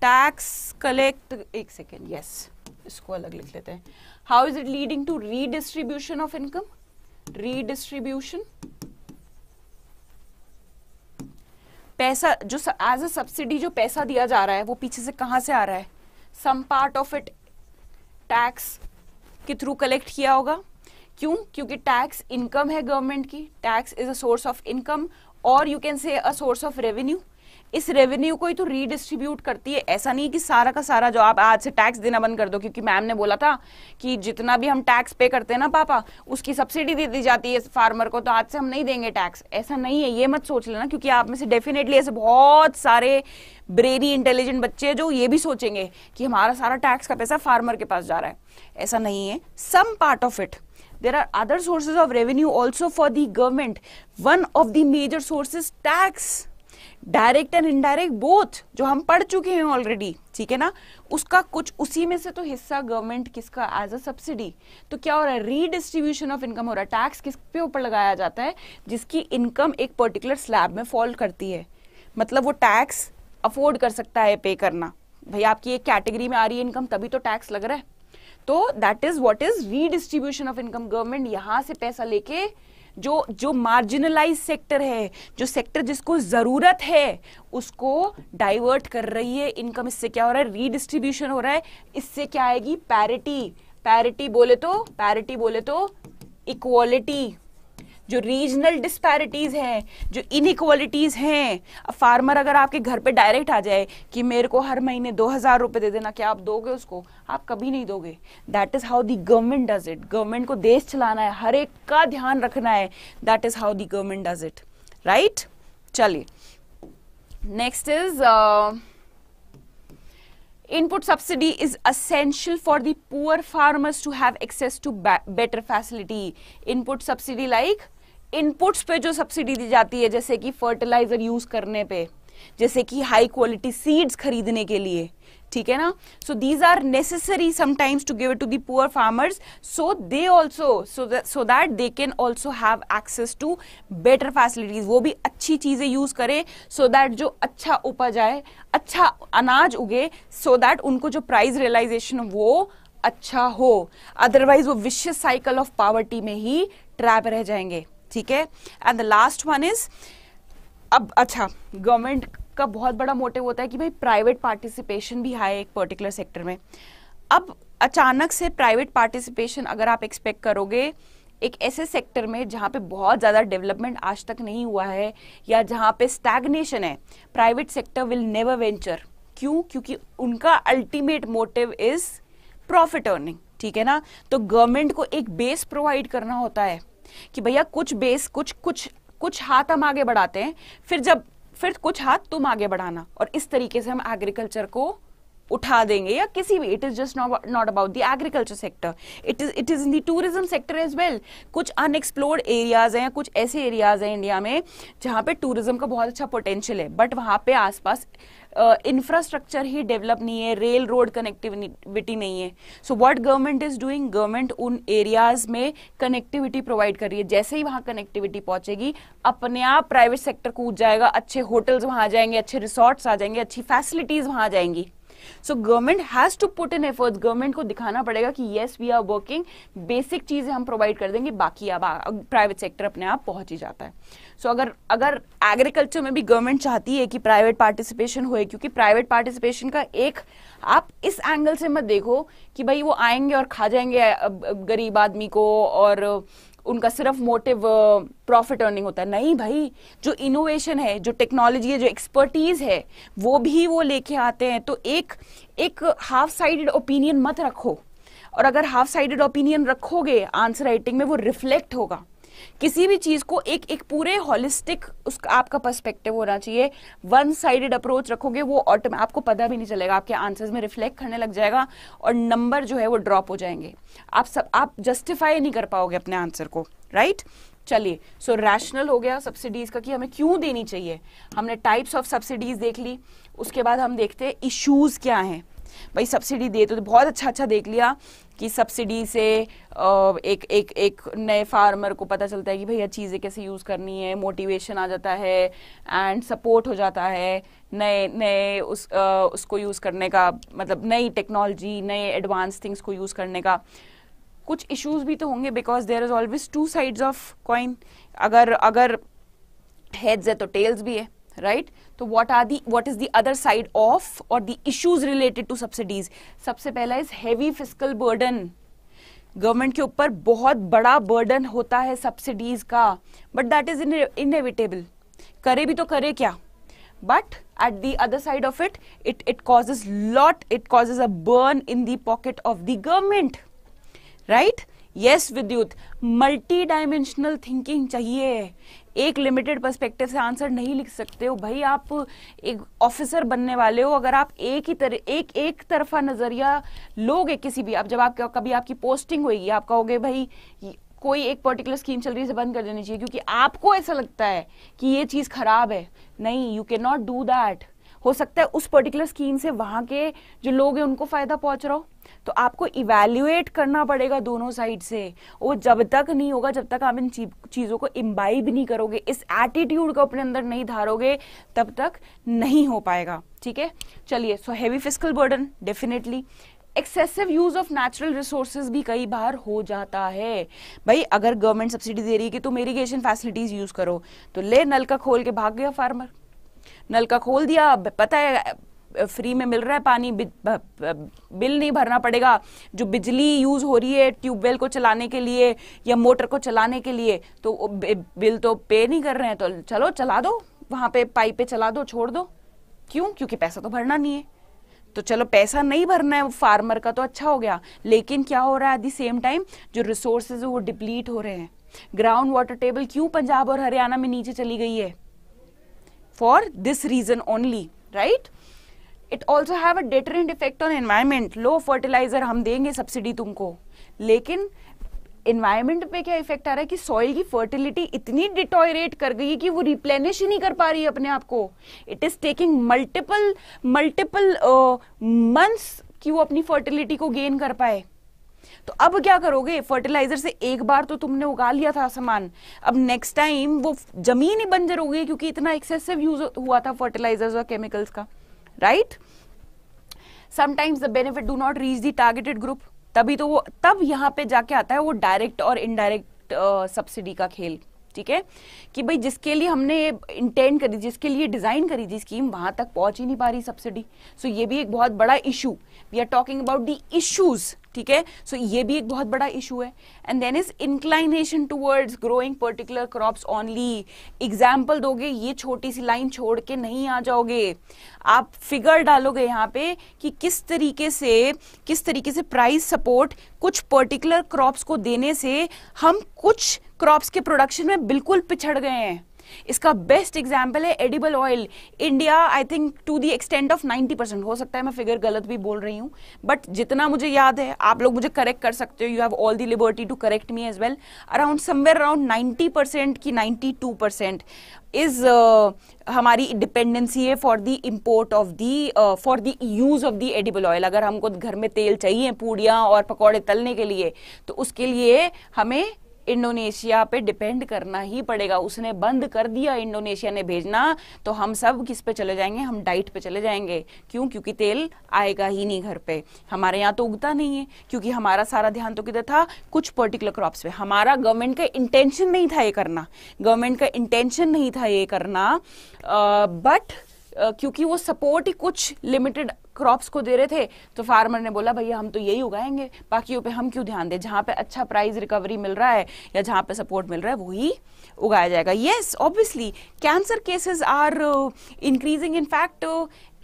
टैक्स कलेक्ट एक सेकेंड यस इसको अलग लिख लेते हैं। How is it leading to redistribution of income redistribution पैसा, जो एज अ सब्सिडी जो पैसा दिया जा रहा है, वो पीछे से कहाँ से आ रहा है? Some part of it tax के थ्रू कलेक्ट किया होगा। क्यों? क्योंकि टैक्स इनकम है गवर्नमेंट की। Tax is a source of income और you can say a source of revenue इस रेवेन्यू को ही तो रीडिस्ट्रीब्यूट करती है। ऐसा नहीं कि सारा का सारा जो आप आज से टैक्स देना बंद कर दो, क्योंकि मैम ने बोला था कि जितना भी हम टैक्स पे करते हैं ना पापा, उसकी सब्सिडी दे दी जाती है फार्मर को तो आज से हम नहीं देंगे टैक्स ऐसा नहीं है, ये मत सोच लेना, क्योंकि आप में से डेफिनेटली ऐसे बहुत सारे ब्रेरी इंटेलिजेंट बच्चे जो ये भी सोचेंगे कि हमारा सारा टैक्स का पैसा फार्मर के पास जा रहा है। ऐसा नहीं है। Some part of it there are other sources of revenue also for the government. One of the major sources, tax direct and indirect both, जो हम पढ़ चुके हैं ऑलरेडी ठीक है ना? उसका कुछ, उसी में से तो हिस्सा गवर्नमेंट किसका एज अ सब्सिडी तो क्या हो रहा है? रीडिस्ट्रीब्यूशन ऑफ़ इनकम हो रहा है। टैक्स किस पे ऊपर लगाया जाता है? जिसकी इनकम एक पर्टिकुलर स्लैब में फॉल करती है। मतलब वो टैक्स अफोर्ड कर सकता है पे करना। भाई, आपकी एक कैटेगरी में आ रही है इनकम तभी तो टैक्स लग रहा है। तो that is what is redistribution of income government यहाँ से पैसा लेके जो जो मार्जिनलाइज सेक्टर है, जो सेक्टर जिसको ज़रूरत है, उसको डाइवर्ट कर रही है इनकम इससे क्या हो रहा है? रीडिस्ट्रीब्यूशन हो रहा है। इससे क्या आएगी? पैरिटी पैरिटी बोले तो पैरिटी बोले तो इक्वालिटी जो रीजनल डिस्पैरिटीज हैं, जो इनइक्वालिटीज हैं फार्मर अगर आपके घर पे डायरेक्ट आ जाए कि मेरे को हर महीने दो हज़ार रुपए दे देना, क्या आप दोगे उसको? आप कभी नहीं दोगे। That is how the government does it government को देश चलाना है, हर एक का ध्यान रखना है। That is how the government does it right चलिए। Next is input subsidy is essential for the poor farmers to have access to better facility. Input subsidy like inputs पे जो सब्सिडी दी जाती है, जैसे कि फर्टिलाइज़र यूज़ करने पे, जैसे कि हाई क्वालिटी सीड्स खरीदने के लिए, ठीक है ना? So these are necessary sometimes to give to the poor farmers so they also so that they can also have access to better facilities वो भी अच्छी चीज़ें यूज़ करे सो so दैट जो अच्छा उपज आए अच्छा अनाज उगे सो so दैट उनको जो प्राइस रियलाइजेशन वो अच्छा हो। अदरवाइज़ वो विश्व साइकिल ऑफ़ पावर्टी में ही ट्रैप रह जाएँगे। ठीक है? And the last one is अब अच्छा गवर्नमेंट का बहुत बड़ा मोटिव होता है कि भाई प्राइवेट पार्टिसिपेशन भी है एक पर्टिकुलर सेक्टर में। अब अचानक से प्राइवेट पार्टिसिपेशन अगर आप एक्सपेक्ट करोगे, एक ऐसे सेक्टर में जहाँ पे बहुत ज़्यादा डेवलपमेंट आज तक नहीं हुआ है, या जहाँ पे स्टैग्नेशन है private sector will never venture क्यों? क्योंकि उनका ultimate motive is profit earning ठीक है ना? तो गवर्नमेंट को एक बेस प्रोवाइड करना होता है। कि भैया कुछ बेस कुछ कुछ कुछ हाथ हम आगे बढ़ाते हैं, फिर जब, फिर कुछ हाथ तुम आगे बढ़ाना। और इस तरीके से हम एग्रीकल्चर को उठा देंगे या किसी भी it is just not about the agriculture sector it is it is in the tourism sector as well कुछ अनएक्सप्लोर्ड एरियाज़ हैं कुछ ऐसे एरियाज़ हैं इंडिया में जहाँ पे टूरिज़्म का बहुत अच्छा पोटेंशियल है बट वहाँ पे आसपास इंफ्रास्ट्रक्चर ही डेवलप नहीं है रेल रोड कनेक्टिविटी नहीं है। So what government is doing government उन एरियाज़ में कनेक्टिविटी प्रोवाइड कर रही है। जैसे ही वहाँ कनेक्टिविटी पहुंचेगी, अपने आप प्राइवेट सेक्टर कूद जाएगा, अच्छे होटल्स वहाँ आ जाएँगे, अच्छे रिसोर्ट्स आ जाएँगे, अच्छी फैसिलिटीज़ वहाँ आ जाएँगी। So government has to put in efforts government को दिखाना पड़ेगा कि yes we are working basic चीज़ें हम प्रोवाइड कर देंगे, बाकी अब प्राइवेट सेक्टर अपने आप पहुँच ही जाता है। सो so, अगर अगर एग्रीकल्चर में भी गवर्नमेंट चाहती है कि प्राइवेट पार्टिसिपेशन होए क्योंकि प्राइवेट पार्टिसिपेशन का एक आप इस एंगल से मत देखो कि भाई वो आएँगे और खा जाएँगे गरीब आदमी को और उनका सिर्फ़ मोटिव प्रॉफिट अर्निंग होता है। नहीं भाई जो इनोवेशन है जो टेक्नोलॉजी है जो एक्सपर्टीज है वो भी वो लेके आते हैं। तो एक एक हाफ़ साइडेड ओपिनियन मत रखो। और अगर हाफ़ साइडेड ओपिनियन रखोगे आंसर राइटिंग में वो रिफ्लेक्ट होगा। किसी भी चीज़ को एक एक पूरे होलिस्टिक उसका आपका पर्सपेक्टिव होना चाहिए। वन साइडेड अप्रोच रखोगे, वो ऑटो आपको पता भी नहीं चलेगा। आपके आंसर्स में रिफ्लेक्ट करने लग जाएगा और नंबर जो है वो ड्रॉप हो जाएँगे। आप सब, आप जस्टिफाई नहीं कर पाओगे अपने आंसर को राइट चलिए सो रैशनल हो गया सब्सिडीज का कि हमें क्यों देनी चाहिए? हमने टाइप्स ऑफ़ सब्सिडीज देख ली, उसके बाद हम देखते हैं इश्यूज़ क्या हैं। भाई सब्सिडी दे तो बहुत अच्छा अच्छा देख लिया। कि सब्सिडी से एक एक एक नए फार्मर को पता चलता है कि भैया चीज़ें कैसे यूज़ करनी है मोटिवेशन आ जाता है एंड सपोर्ट हो जाता है नए नए उस आ, उसको यूज़ करने का मतलब नई टेक्नोलॉजी नए एडवांस थिंग्स को यूज़ करने का। कुछ इश्यूज़ भी तो होंगे because there is always two sides of coin अगर अगर हेड्स है तो टेल्स भी है राइट तो what are the what is the other side of और the issues related to subsidies सबसे पहला is heavy physical burden government के ऊपर बहुत बड़ा बर्डन होता है सब्सिडीज का बट दैट इज़ इनएविटेबल करे भी तो करे क्या? But at the other side of it it it causes lot it causes a burn in the pocket of the government right yes विद्युत मल्टी डायमेंशनल थिंकिंग चाहिए. एक limited perspective से answer नहीं लिख सकते हो। भाई, आप एक ऑफिसर बनने वाले हो। अगर आप एक ही तरह एक एक तरफा नज़रिया लोगे किसी भी, आप जब आप कभी आपकी पोस्टिंग होगी आप कहोगे, भाई कोई एक पर्टिकुलर स्कीम चल रही है बंद कर देनी चाहिए। क्योंकि आपको ऐसा लगता है कि ये चीज़ खराब है। नहीं you can not do that हो सकता है उस पर्टिकुलर स्कीम से वहाँ के जो लोग हैं, उनको फ़ायदा पहुँच रहा हो। तो आपको इवेल्युएट करना पड़ेगा दोनों साइड से। वो जब तक नहीं होगा, जब तक आप इन चीज़ों को इम्बाइब नहीं करोगे, इस एटीट्यूड को अपने अंदर नहीं धारोगे, तब तक नहीं हो पाएगा। ठीक है? चलिए so heavy physical burden definitely excessive use of natural resources भी कई बार हो जाता है। भाई, अगर गवर्नमेंट सब्सिडी दे रही है कि तुम इरीगेशन फैसिलिटीज़ यूज़ करो तो ले नल का खोल के भाग गया फार्मर नल का खोल दिया। पता है, फ्री में मिल रहा है पानी बिल नहीं भरना पड़ेगा। जो बिजली यूज़ हो रही है ट्यूबवेल को चलाने के लिए या मोटर को चलाने के लिए तो बिल तो पे नहीं कर रहे हैं। तो चलो, चला दो। वहाँ पे पाइप पे चला दो, छोड़ दो। क्यों? क्योंकि पैसा तो भरना नहीं है। तो चलो, पैसा नहीं भरना है फार्मर का तो अच्छा हो गया। लेकिन क्या हो रहा है एट दी सेम टाइम जो रिसोर्सेज वो डिप्लीट हो रहे हैं। ग्राउंड वाटर टेबल क्यों पंजाब और हरियाणा में नीचे चली गई है? For this reason only right it also have a deterrent effect on environment low fertilizer हम देंगे सब्सिडी तुमको। लेकिन इन्वायरमेंट पे क्या इफ़ेक्ट आ रहा है कि सॉइल की फर्टिलिटी इतनी डिटोरेट कर गई है कि वो रिप्लेनिश ही नहीं कर पा रही है अपने आप को। It is taking multiple multiple months कि वो अपनी फर्टिलिटी को गेन कर पाए। तो अब क्या करोगे? फर्टिलाइज़र से एक बार तो तुमने उगा लिया था सामान। अब नेक्स्ट टाइम वो ज़मीन ही बंजर हो गई क्योंकि इतना एक्सेसिव यूज़ हुआ था फर्टिलाइजर्स और केमिकल्स का right sometimes the benefit do not reach the targeted group तभी तो वो तब यहाँ पे जाके आता है वो डायरेक्ट और इनडायरेक्ट सब्सिडी का खेल, ठीक है? कि भाई जिसके लिए हमने इंटेंड करी, जिसके लिए डिज़ाइन करी थी स्कीम वहाँ तक पहुँच ही नहीं पा रही सब्सिडी सो so ये भी एक बहुत बड़ा issue we are talking about the issues ठीक है? सो ये भी एक बहुत बड़ा इशू है. And then is inclination towards growing particular crops only example दोगे, ये छोटी सी लाइन छोड़ के नहीं आ जाओगे. आप फिगर डालोगे यहाँ पे कि किस तरीके से, किस तरीके से प्राइस सपोर्ट कुछ पर्टिकुलर क्रॉप्स को देने से हम कुछ क्रॉप्स के प्रोडक्शन में बिल्कुल पिछड़ गए हैं. इसका बेस्ट एग्ज़ाम्पल है edible oil India I think to the extent of 90 percent हो सकता है मैं फिगर गलत भी बोल रही हूँ बट जितना मुझे याद है, आप लोग मुझे करेक्ट कर सकते हो. You have all the liberty to correct me as well around somewhere around 90 percent की 92 परसेंट इज़ हमारी डिपेंडेंसी है for the import of the for the use of the edible oil अगर हमको घर में तेल चाहिए पूड़ियाँ और पकौड़े तलने के लिए तो उसके लिए हमें इंडोनेशिया पे डिपेंड करना ही पड़ेगा। उसने बंद कर दिया इंडोनेशिया ने भेजना तो हम सब किस पे चले जाएँगे? हम डाइट पे चले जाएँगे। क्यों? क्योंकि तेल आएगा ही नहीं घर पे। हमारे यहाँ तो उगता नहीं है क्योंकि हमारा सारा ध्यान तो किधर था? कुछ पर्टिकुलर क्रॉप्स पे। हमारा गवर्नमेंट का इंटेंशन नहीं था ये करना। गवर्नमेंट का इंटेंशन नहीं था ये करना बट uh, क्योंकि वो सपोर्ट ही कुछ लिमिटेड क्रॉप्स को दे रहे थे तो फार्मर ने बोला, भैया, हम तो यही उगाएँगे, बाकियों पे हम क्यों ध्यान दें? जहाँ पे अच्छा प्राइस रिकवरी मिल रहा है या जहाँ पे सपोर्ट मिल रहा है, वही उगाया जाएगा. Yes obviously cancer cases are increasing in fact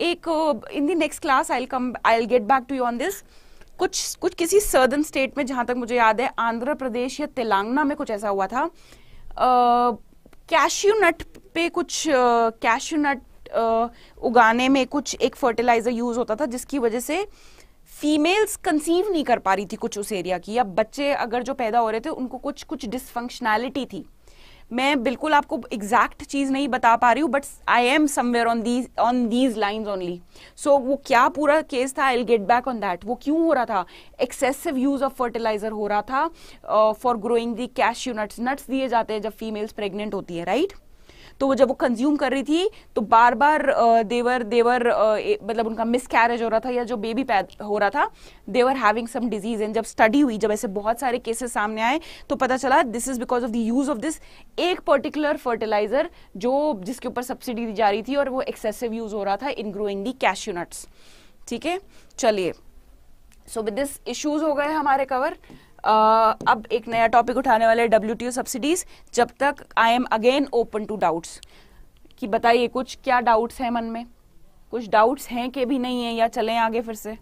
एक in the next class I come I get back to you on this कुछ कुछ किसी सर्दन स्टेट में जहाँ तक मुझे याद है, आंध्र प्रदेश या तेलंगाना में कुछ ऐसा हुआ था। कैश्यू नट पे कुछ कैश्यू नट उगाने में कुछ एक फर्टिलाइज़र यूज़ होता था, जिसकी वजह से फीमेल्स कंसीव नहीं कर पा रही थी कुछ उस एरिया की। या बच्चे अगर जो पैदा हो रहे थे, उनको कुछ कुछ डिसफंक्शनैलिटी थी। मैं बिल्कुल आपको एग्जैक्ट चीज़ नहीं बता पा रही हूँ but I am somewhere on these on these lines only so वो क्या पूरा केस था? I get back on that वो क्यों हो रहा था? एक्सेसिव यूज़ ऑफ़ फर्टिलाइज़र हो रहा था for growing the cashew nuts nuts दिए जाते हैं जब फीमेल्स प्रेग्नेंट होती है राइट right? तो वो जब वो कंज्यूम कर रही थी तो बार बार देवर देवर मतलब उनका मिस कैरेज हो रहा था या जो बेबी हो रहा था they were having some disease and जब स्टडी हुई, जब ऐसे बहुत सारे केसेस सामने आए तो पता चला this is because of the use of this एक पर्टिकुलर फर्टिलाइज़र जो जिसके ऊपर सब्सिडी दी जा रही थी और वो एक्सेसिव यूज़ हो रहा था in growing the cashew nuts ठीक है? चलिए. सो विद दिस इश्यूज़ हो गए हमारे कवर अब एक नया टॉपिक उठाने वाले डब्ल्यू टी सब्सिडीज जब तक I am again open to doubts कि बताइए, कुछ क्या डाउट्स हैं मन में? कुछ डाउट्स हैं कि भी नहीं है या चलें आगे फिर से?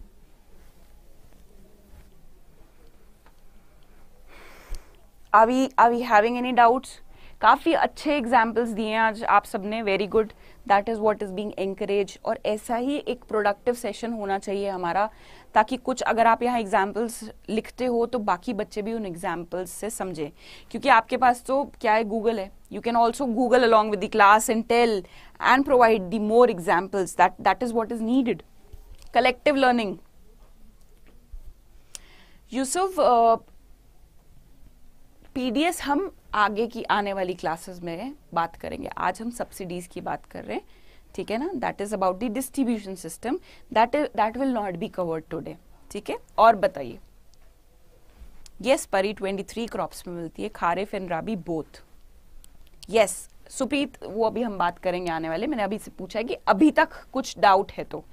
Are we are we having any doubts काफ़ी अच्छे एग्जाम्पल्स दिए हैं आज आप सबने very good that is what is being encourage और ऐसा ही एक प्रोडक्टिव सेशन होना चाहिए हमारा। ताकि कुछ अगर आप यहाँ एग्जाम्पल्स लिखते हो तो बाकी बच्चे भी उन एग्जाम्पल्स से समझे। क्योंकि आपके पास तो क्या है गूगल है। You can also google along with the class and tell and provide the more examples that that is what is needed collective learning Yusuf PDS हम आगे की आने वाली क्लासेस में बात करेंगे। आज हम सब्सिडीज की बात कर रहे हैं। ठीक है ना? That is about the distribution system that that will not be covered today ठीक है? और बताइए। यस परी 23 क्रॉप्स में मिलती है। Kharif and rabi both yes Supreet, वो अभी हम बात करेंगे आने वाले। मैंने अभी से पूछा है कि अभी तक कुछ डाउट है तो।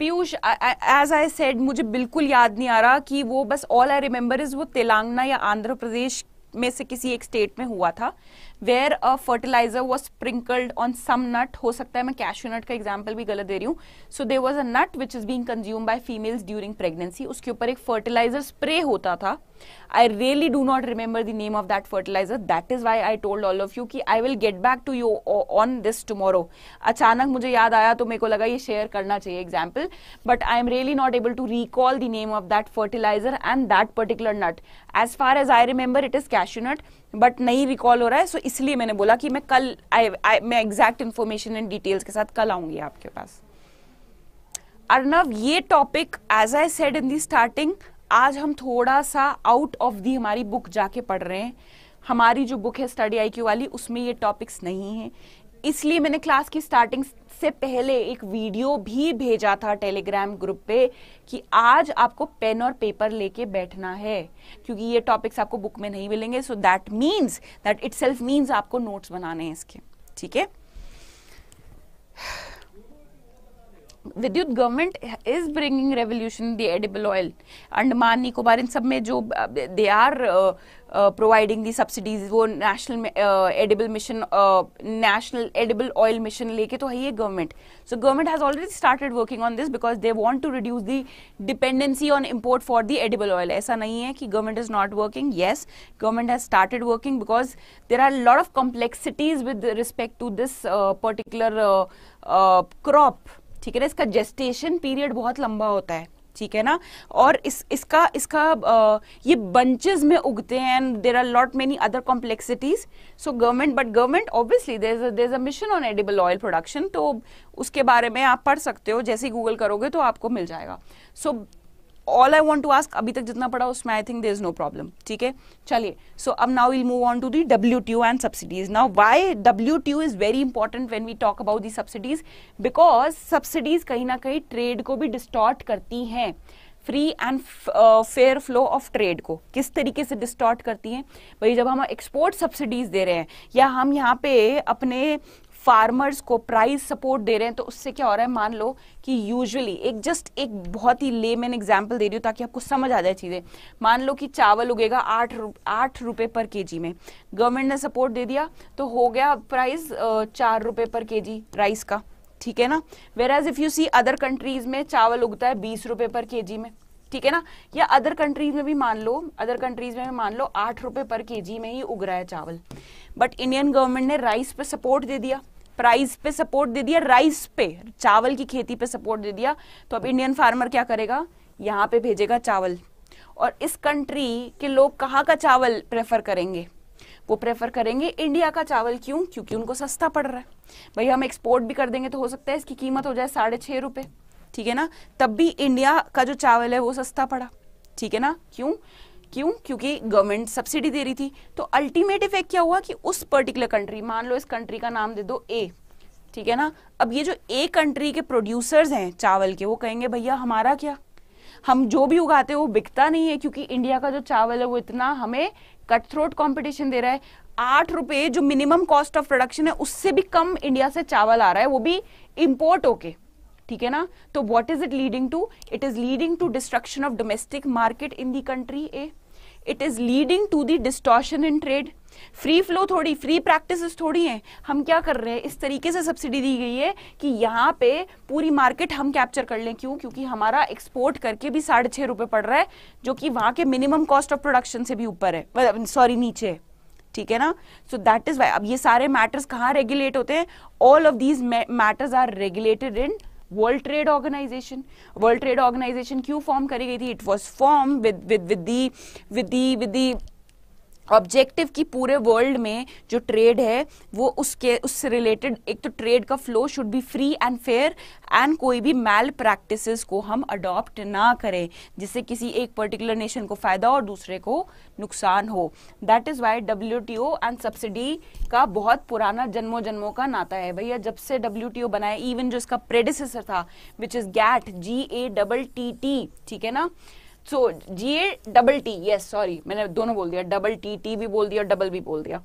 पीयूष एज आई सेड मुझे बिल्कुल याद नहीं आ रहा कि वो बस ऑल आई रिमेम्बर इज़ वो तेलंगाना या आंध्र प्रदेश में से किसी एक स्टेट में हुआ था। Where a fertilizer was sprinkled on some nut हो सकता है मैं कैशू नट का एग्ज़ाम्पल भी गलत दे रही हूँ. So there was a nut which is being consume by females during pregnancy उसके ऊपर एक फर्टिलाइज़र स्प्रे होता था. I really do not remember the name of that fertilizer. That is why I told all of you कि I will get back to you on this tomorrow. अचानक मुझे याद आया तो मेरे को लगा ये शेयर करना चाहिए example but I am really not able to recall the name of that fertiliser and that particular nut as far as I remember it is cashew nut but नहीं रिकॉल हो रहा है सो so इसलिए मैंने बोला कि मैं कल I, मैं एग्जैक्ट इन्फॉर्मेशन एंड डिटेल्स के साथ कल आऊँगी आपके पास। अर्नव ये topic as I said in the starting आज हम थोड़ा सा आउट ऑफ़ दी हमारी बुक जाके पढ़ रहे हैं। हमारी जो बुक है स्टडी आई वाली उसमें ये टॉपिक्स नहीं है। इसलिए मैंने क्लास की स्टार्टिंग से पहले एक वीडियो भी भेजा था टेलीग्राम ग्रुप पे कि आज आपको पेन और पेपर लेके बैठना है, क्योंकि ये टॉपिक्स आपको बुक में नहीं मिलेंगे। So that means that itself means आपको नोट्स बनाने हैं इसके। ठीक है? विद्युत government is bringing revolution the edible oil Andaman Nicobar इन सब में जो they are providing the subsidies वो national edible mission national edible oil mission लेके तो है ये government. So government has already started working on this because they want to reduce the dependency on import for the edible oil ऐसा नहीं है कि government is not working yes government has started working because there are lot of complexities with respect to this particular crop ठीक है ना? इसका gestation period बहुत लंबा होता है ठीक है ना? और इस इसका इसका आ, ये बंचेस में उगते हैं there are lot many other complexities so government but government obviously there there a mission on edible oil production तो उसके बारे में आप पढ़ सकते हो। जैसे गूगल करोगे तो आपको मिल जाएगा। So so, all I want to ask अभी तक जितना पढ़ा उसमें I think there is no problem ठीक है? चलिए सो अब now will move on to the W T U and subsidies now why W T U is very important when we talk about the subsidies because subsidies कहीं ना कहीं trade को भी distort करती हैं. Free and fair flow of trade को किस तरीके से डिस्टॉर्ट करती हैं? भाई, जब हम एक्सपोर्ट सब्सिडीज दे रहे हैं, या हम यहाँ पे अपने फार्मर्स को प्राइस सपोर्ट दे रहे हैं तो उससे क्या हो रहा है, मान लो कि यूजुअली एक जस्ट एक बहुत ही ले मैन एग्ज़ाम्पल दे रही हूँ ताकि आपको समझ आ जाए चीज़ें। मान लो कि चावल उगेगा आठ आठ रुपए पर केजी में। गवर्नमेंट ने सपोर्ट दे दिया तो हो गया प्राइस चार रुपए पर केजी राइस का। ठीक है ना? Whereas if you see other countries में चावल उगता है बीस रुपए पर केजी में। ठीक है ना? या अदर कंट्रीज़ में भी मान लो अदर कंट्रीज़ में मान लो आठ रुपए पर केजी में ही उग रहा है चावल। बट इंडियन गवर्नमेंट ने राइस पे सपोर्ट दे दिया। प्राइस पे सपोर्ट दे दिया राइस पे, चावल की खेती पे सपोर्ट दे दिया। तो अब इंडियन फार्मर क्या करेगा? यहाँ पे भेजेगा चावल। और इस कंट्री के लोग कहाँ का चावल प्रेफर करेंगे? वो प्रेफर करेंगे इंडिया का चावल क्यों? क्योंकि उनको सस्ता पड़ रहा है। भाई हम एक्सपोर्ट भी कर देंगे तो हो सकता है इसकी कीमत हो जाए साढ़े छह रुपए। ठीक है ना? तब भी इंडिया का जो चावल है वो सस्ता पड़ा। ठीक है ना? क्यों? क्यों? क्योंकि गवर्नमेंट सब्सिडी दे रही थी। तो अल्टीमेट इफ़ेक्ट क्या हुआ कि उस पर्टिकुलर कंट्री मान लो इस कंट्री का नाम दे दो ए ठीक है ना? अब ये जो ए कंट्री के प्रोड्यूसर्स हैं चावल के, वो कहेंगे, भैया, हमारा क्या? हम जो भी उगाते हैं, वो बिकता नहीं है, क्योंकि इंडिया का जो चावल है, वो इतना हमें कट थ्रोट कॉम्पिटिशन दे रहा है। आठ रुपये जो मिनिमम कॉस्ट ऑफ़ प्रोडक्शन है, उससे भी कम इंडिया से चावल आ रहा है, वो भी इंपोर्ट होके, ठीक है ना? तो what is it leading to it is leading to destruction of domestic market in the country uh it is leading to the distortion in trade free flow थोड़ी फ्री प्रैक्टिस थोड़ी है। हम क्या कर रहे हैं? इस तरीके से सब्सिडी दी गई है कि यहाँ पे पूरी मार्केट हम कैप्चर कर लें। क्यों? क्योंकि हमारा एक्सपोर्ट करके भी साढ़े छह रुपए पड़ रहा है, जो कि वहाँ के मिनिमम कॉस्ट ऑफ़ प्रोडक्शन से भी ऊपर है। सॉरी नीचे। ठीक है ना? सो दैट इज़ वाई अब ये सारे मैटर्स कहाँ रेगुलेट होते हैं? All of these matters are regulated in world trade organisation world trade organisation क्यों फॉर्म करी गई थी? It was form with with with the with the with the objective की पूरे वर्ल्ड में जो ट्रेड है, वो उसके उससे रिलेटेड एक तो ट्रेड का flow should be free and fair and कोई भी मैल प्रैक्टिसेस को हम अडॉप्ट ना करें, जिससे किसी एक पर्टिकुलर नेशन को फ़ायदा और दूसरे को नुकसान हो। That is why W T O and subsidy का बहुत पुराना जन्मों जन्मों का नाता है। भैया, जब से डब्ल्यू टी ओ बनाया इवन जो इसका प्रेडिसेसर था which is GATT G A double T T ठीक है ना? So G A double T yes sorry मैंने दोनों बोल दिया डबल टी टी भी बोल दिया डबल भी बोल दिया।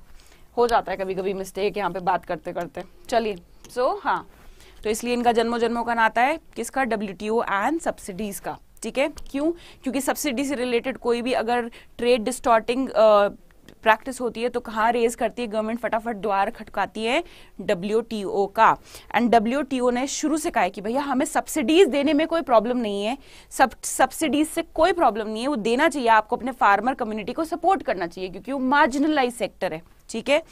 हो जाता है कभी कभी मिस्टेक यहाँ पे बात करते करते चलिए सो so, हाँ तो इसलिए इनका जन्मों जन्मों का नाता है किसका? W T O and subsidies का ठीक है? क्यों? क्योंकि सब्सिडी से रिलेटेड कोई भी अगर ट्रेड डिस्टॉर्टिंग प्रैक्टिस होती है तो कहाँ रेज करती है? गवर्नमेंट फटाफट द्वार खटकाती है डब्ल्यूटीओ का। एंड डब्ल्यू ने शुरू से कहा है कि भैया, हमें सब्सिडीज देने में कोई प्रॉब्लम नहीं है। सब सब्सिडीज से कोई प्रॉब्लम नहीं है। वो देना चाहिए, आपको अपने फार्मर कम्युनिटी को सपोर्ट करना चाहिए, क्योंकि वो मार्जिनलाइज सेक्टर है, ठीक है?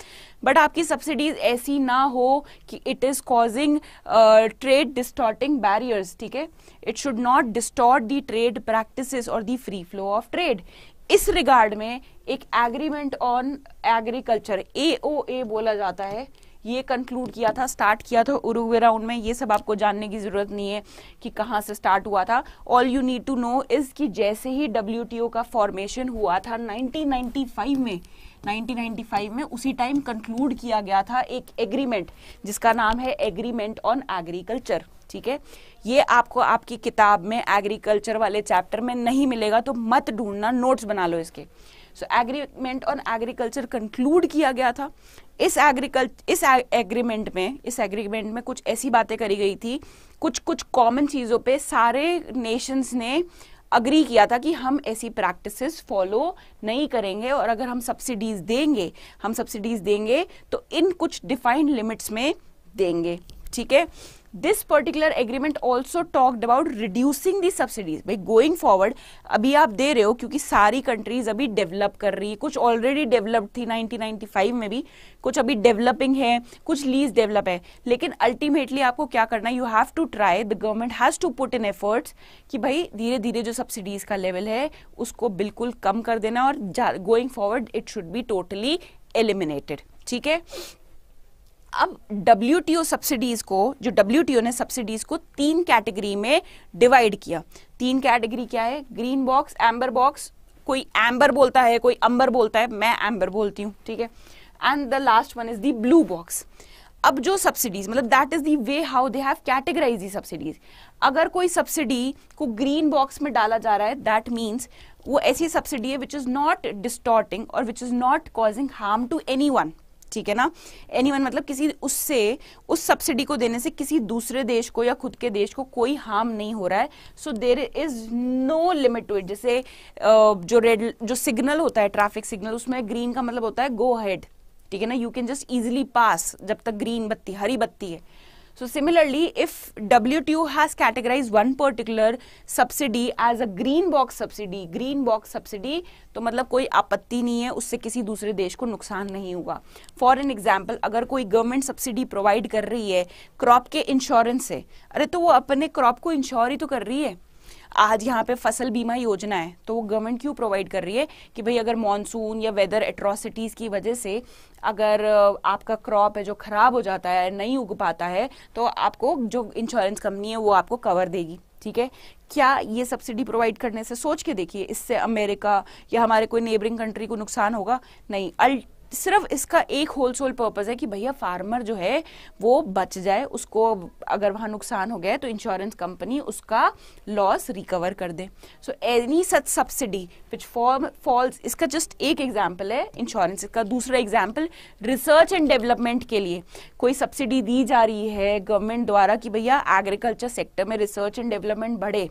बट आपकी सब्सिडीज ऐसी ना हो कि it is causing trade distorting barriers ठीक है? It should not distort the trade practice और the free flow of trade इस रिगार्ड में एक agreement on agriculture A O A बोला जाता है। ये कंक्लूड किया था स्टार्ट किया था उरुग्वे राउंड में। ये सब आपको जानने की ज़रूरत नहीं है कि कहाँ से स्टार्ट हुआ था। All you need to know is कि जैसे ही डब्ल्यूटीओ का फॉर्मेशन हुआ था 1995 में 1995 में उसी टाइम कंक्लूड किया गया था एक एग्रीमेंट जिसका नाम है एग्रीमेंट ऑन एग्रीकल्चर ठीक है? ये आपको आपकी किताब में एग्रीकल्चर वाले चैप्टर में नहीं मिलेगा तो मत ढूंढना नोट्स बना लो इसके। So agreement on agriculture conclude किया गया था। इस एग्रीकल इस एग्रीमेंट में, इस एग्रीमेंट में कुछ ऐसी बातें करी गई थी, कुछ कुछ कॉमन चीज़ों पे सारे नेशंस ने अग्री किया था कि हम ऐसी प्रैक्टिसेस फॉलो नहीं करेंगे और अगर हम सब्सिडीज देंगे, हम सब्सिडीज देंगे तो इन कुछ डिफाइंड लिमिट्स में देंगे। ठीक है? This particular agreement also talked about reducing the subsidies भाई गोइंग फॉरवर्ड अभी आप दे रहे हो क्योंकि सारी कंट्रीज़ अभी डेवलप कर रही है। कुछ ऑलरेडी डेवलप्ड थी 1995 में भी। कुछ अभी डेवलपिंग है, कुछ लीज डेवलप है। लेकिन अल्टीमेटली आपको क्या करना है? You have to try the government has to put in efforts कि भाई धीरे धीरे जो सब्सिडीज का लेवल है, उसको बिल्कुल कम कर देना और going forward it should be totally eliminated ठीक है? अब डब्ल्यूटीओ सब्सिडीज को, जो डब्ल्यूटीओ ने सब्सिडीज को तीन कैटेगरी में डिवाइड किया। तीन कैटेगरी क्या है? ग्रीन बॉक्स एम्बर बॉक्स कोई एम्बर बोलता है, कोई अंबर बोलता है, मैं एम्बर बोलती हूँ, ठीक है? And the last one is the blue box अब जो सब्सिडीज मतलब that is the way how they have categorise the subsidies अगर कोई सब्सिडी को ग्रीन बॉक्स में डाला जा रहा है दैट मीन्स वो ऐसी सब्सिडी है विच इज़ नॉट डिस्टॉर्टिंग और which is not causing harm to anyone ठीक है ना? एनी मतलब किसी उससे, उस सब्सिडी को देने से किसी दूसरे देश को या खुद के देश को कोई हार्म नहीं हो रहा है। So there is no limit to it जैसे जो रेड जो सिग्नल होता है ट्रैफ़िक सिग्नल उसमें ग्रीन का मतलब होता है गो हेड ठीक है ना? You can just easily pass जब तक ग्रीन बत्ती, हरी बत्ती है। So similarly, if WTO has categorized one particular subsidy as a green box subsidy, green box subsidy, तो मतलब कोई आपत्ति नहीं है उससे किसी दूसरे देश को नुकसान नहीं हुआ फॉर एन एग्ज़ाम्पल अगर कोई गवर्नमेंट सब्सिडी प्रोवाइड कर रही है क्रॉप के इंश्योरेंस से अरे तो वो अपने क्रॉप को इंश्योर ही तो कर रही है। आज यहाँ पे फ़सल बीमा योजना है तो वो गवर्नमेंट क्यों प्रोवाइड कर रही है कि भाई अगर मानसून या वेदर एट्रोसिटीज की वजह से अगर आपका क्रॉप है जो खराब हो जाता है, नहीं उग पाता है तो आपको जो इंश्योरेंस कंपनी है वो आपको कवर देगी, ठीक है? क्या ये सब्सिडी प्रोवाइड करने से, सोच के देखिए, इससे अमेरिका या हमारे कोई नेबरिंग कंट्री को नुकसान होगा? नहीं सिर्फ़ इसका एक होल होलसेल पर्पज है कि भैया फार्मर जो है, वो बच जाए, उसको अगर वहाँ नुकसान हो गया तो इंश्योरेंस कंपनी उसका लॉस रिकवर कर दे। So any such subsidy which form falls इसका जस्ट एक एग्ज़ाम्पल है इंश्योरेंस का दूसरा एग्ज़ाम्पल रिसर्च एंड डेवलपमेंट के लिए। कोई सब्सिडी दी जा रही है गवर्नमेंट द्वारा कि भैया एग्रीकल्चर सेक्टर में रिसर्च एंड डेवलपमेंट बढ़े।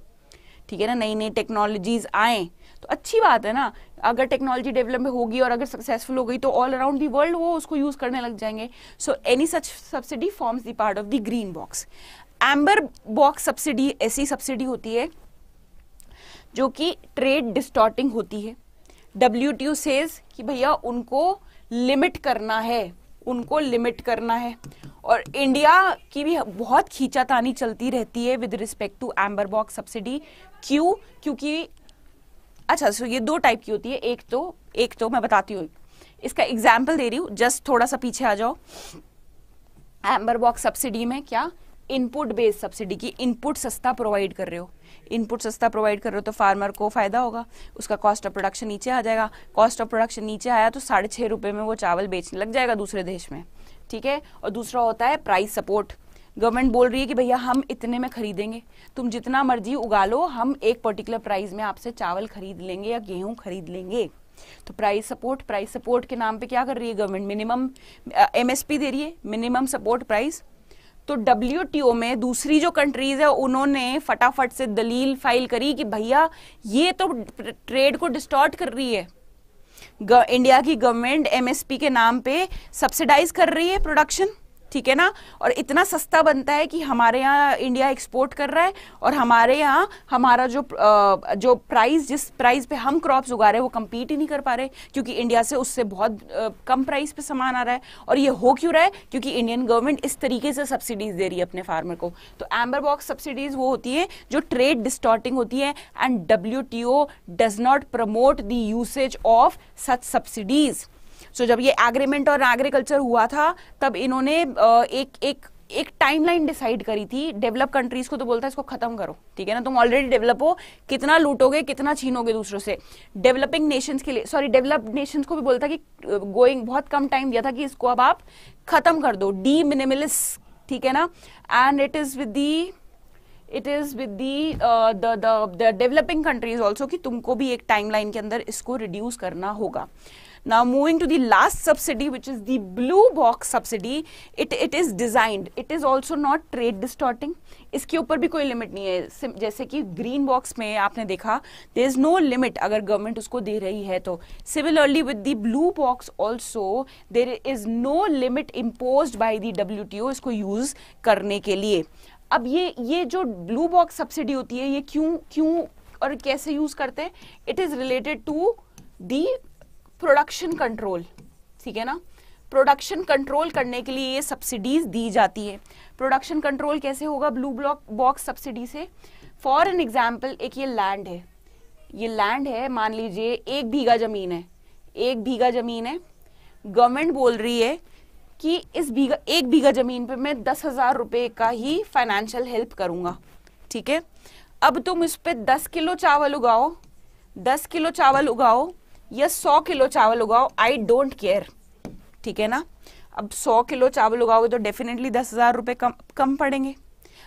ठीक है ना? नई नई टेक्नोलॉजीज़ आए। तो अच्छी बात है ना अगर टेक्नोलॉजी डेवलपमेंट होगी और अगर सक्सेसफुल हो गई तो ऑल अराउंड दी वर्ल्ड वो उसको यूज़ करने लग जाएँगे। So any such subsidy forms the part of the green box amber box subsidy ऐसी सब्सिडी होती है, जो कि ट्रेड डिस्टॉर्टिंग होती है। डब्ल्यू टी सेज कि भैया उनको लिमिट करना है, उनको लिमिट करना है। और इंडिया की भी बहुत खींचातानी चलती रहती है with respect to amber box subsidy क्यों? क्योंकि अच्छा सो ये दो टाइप की होती है, एक तो एक तो मैं बताती हूँ। इसका एग्ज़ाम्पल दे रही हूँ जस्ट थोड़ा सा पीछे आ जाओ। एम्बर बॉक्स सब्सिडी में क्या? इनपुट बेस्ड सब्सिडी की इनपुट सस्ता प्रोवाइड कर रहे हो। इनपुट सस्ता प्रोवाइड कर रहे हो तो फार्मर को फ़ायदा होगा। उसका कॉस्ट ऑफ़ प्रोडक्शन नीचे आ जाएगा। कॉस्ट ऑफ़ प्रोडक्शन नीचे आया तो साढ़े छः रुपये में वो चावल बेचने लग जाएगा दूसरे देश में। ठीक है? और दूसरा होता है प्राइस सपोर्ट गवर्नमेंट बोल रही है कि भैया हम इतने में खरीदेंगे। तुम जितना मर्ज़ी उगा लो हम एक पर्टिकुलर प्राइस में आपसे चावल खरीद लेंगे या गेहूँ खरीद लेंगे। तो प्राइस सपोर्ट प्राइस सपोर्ट के नाम पे क्या कर रही है गवर्नमेंट? मिनिमम एमएसपी दे रही है? मिनिमम सपोर्ट प्राइस तो डब्ल्यू में दूसरी जो कंट्रीज़ है, उन्होंने फटाफट से दलील फ़ाइल करी कि भैया, ये तो ट्रेड को डिस्टॉर्ट कर रही है। इंडिया की गवर्नमेंट एमएसपी के नाम पे सब्सिडाइज कर रही है प्रोडक्शन ठीक है ना? और इतना सस्ता बनता है कि हमारे यहाँ इंडिया एक्सपोर्ट कर रहा है और हमारे यहाँ हमारा जो जो प्राइस जिस प्राइस पे हम क्रॉप्स उगा रहे हैं, वो कम्पीट ही नहीं कर पा रहे क्योंकि इंडिया से उससे बहुत कम प्राइस पे सामान आ रहा है। और ये हो क्यों रहा है? क्योंकि इंडियन गवर्नमेंट इस तरीके से सब्सिडीज दे रही है अपने फार्मर को। तो एम्बर बॉक्स सब्सिडीज वो होती है जो ट्रेड डिस्टॉर्टिंग होती है and W T O does not promote the usage of such subsidies so जब ये एग्रीमेंट और एग्रीकल्चर हुआ था, तब इन्होंने एक एक एक टाइमलाइन डिसाइड करी थी डेवलप कंट्रीज़ को तो बोलता है इसको खत्म करो, ठीक है ना? तुम ऑलरेडी डेवलप हो, कितना लूटोगे, कितना छीनोगे दूसरों से। डेवलपिंग नेशंस के लिए सॉरी डेवलप्ड नेशंस को भी बोलता कि गोइंग बहुत कम टाइम दिया था कि इसको अब आप खत्म कर दो डी मिनिमलिस ठीक है ना? And it is with the it is with the the developing countries also कि तुमको भी एक टाइमलाइन के अंदर इसको रिड्यूस करना होगा। Now, moving to the last subsidy, which is the blue box subsidy, it it is designed. It is also not trade distorting. इसके ऊपर भी कोई लिमिट नहीं है। जैसे कि ग्रीन बॉक्स में आपने देखा देर इज़ नो लिमिट अगर गवर्नमेंट उसको दे रही है तो। Similarly with the blue box also there is no limit impose by the W इसको यूज़ करने के लिए। अब ये ये जो ब्लू बॉक्स सब्सिडी होती है, ये क्यों क्यों और कैसे यूज़ करते हैं? It is related to the production control ठीक है ना? प्रोडक्शन कंट्रोल करने के लिए ये सब्सिडीज दी जाती है। प्रोडक्शन कंट्रोल कैसे होगा? ब्लू ब्लॉक बॉक्स सब्सिडी से। फॉर एन एग्ज़ाम्पल एक ये लैंड है। ये लैंड है, मान लीजिए, एक बीघा ज़मीन है। एक बीघा ज़मीन है। गवर्नमेंट बोल रही है कि इस बीघा, एक बीघा ज़मीन पे मैं दस हज़ार रुपये का ही फाइनेंशियल हेल्प करूँगा। ठीक है? अब तुम इस पर दस किलो चावल उगाओ। दस किलो चावल उगाओ। या सौ किलो चावल उगाओ आई डोंट केयर ठीक है ना? अब सौ किलो चावल उगाओगे तो डेफिनेटली दस हज़ार रुपए कम कम पड़ेंगे।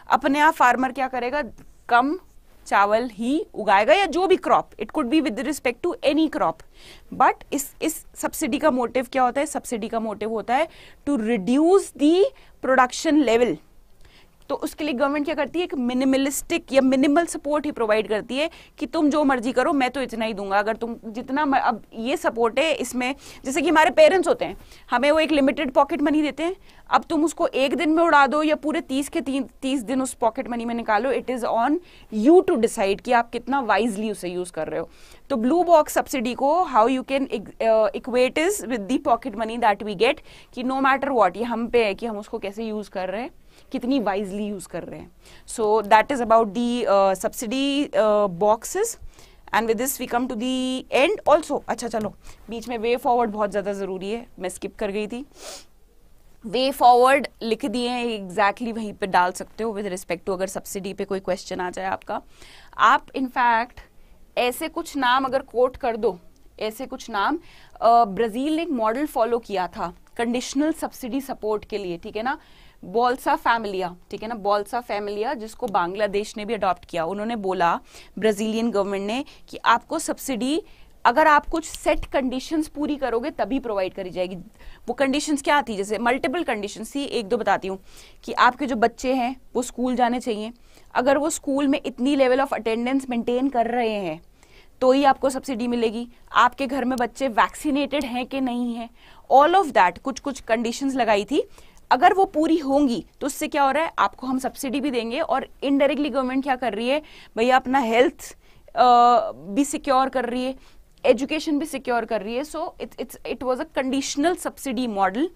अपने आप फार्मर क्या करेगा? कम चावल ही उगाएगा या जो भी crop it could be with respect to any crop but इस इस सब्सिडी का मोटिव क्या होता है? सब्सिडी का मोटिव होता है to reduce the production level तो उसके लिए गवर्नमेंट क्या करती है? एक मिनिमलिस्टिक या मिनिमल सपोर्ट ही प्रोवाइड करती है कि तुम जो मर्ज़ी करो, मैं तो इतना ही दूँगा। अगर तुम जितना अब ये सपोर्ट है इसमें, जैसे कि हमारे पेरेंट्स होते हैं, हमें वो एक लिमिटेड पॉकेट मनी देते हैं। अब तुम उसको एक दिन में उड़ा दो या पूरे तीस के तीन, तीस दिन उस पॉकेट मनी में निकालो it is on you to decide कि आप कितना वाइजली उसे यूज़ कर रहे हो। तो ब्लू बॉक्स सब्सिडी को how you can equate is with the pocket money that we get कि नो मैटर वॉट ये हम पे है कि हम उसको कैसे यूज़ कर रहे हैं। कितनी वाइजली यूज़ कर रहे हैं। So that is about the subsidy boxes and with this we come to the end also अच्छा चलो, बीच में वे फॉरवर्ड बहुत ज़्यादा ज़रूरी है। मैं स्किप कर गई थी। वे फॉरवर्ड लिख दिए हैं एग्जैक्टली वहीं पे डाल सकते हो विद रिस्पेक्ट टू अगर सब्सिडी पे कोई क्वेश्चन आ जाए आपका। आप इनफैक्ट ऐसे कुछ नाम अगर कोट कर दो, ऐसे कुछ नाम ब्राज़ील ने एक मॉडल फॉलो किया था कंडीशनल सब्सिडी सपोर्ट के लिए, ठीक है ना? बॉल्सा फैमिलिया, ठीक है ना? बॉल्सा फैमिलिया, जिसको बांग्लादेश ने भी अडॉप्ट किया। उन्होंने बोला ब्राजीलियन गवर्नमेंट ने, कि आपको सब्सिडी अगर आप कुछ सेट कंडीशंस पूरी करोगे, तभी प्रोवाइड करी जाएगी। वो कंडीशंस क्या आती जैसे मल्टीपल कंडीशंस थी। एक दो बताती हूँ, कि आपके जो बच्चे हैं, वो स्कूल जाने चाहिए। अगर वो स्कूल में इतनी लेवल ऑफ़ अटेंडेंस मेंटेन कर रहे हैं तो ही आपको सब्सिडी मिलेगी। आपके घर में बच्चे वैक्सीनेटेड हैं कि नहीं है? ऑल ऑफ़ दैट कुछ कुछ कंडीशंस लगाई थी। अगर वो पूरी होंगी तो उससे क्या हो रहा है? आपको हम सब्सिडी भी देंगे और इनडायरेक्टली गवर्नमेंट क्या कर रही है? भैया अपना हेल्थ भी सिक्योर कर रही है एजुकेशन भी सिक्योर कर रही है। So it's it's it was a conditional subsidy model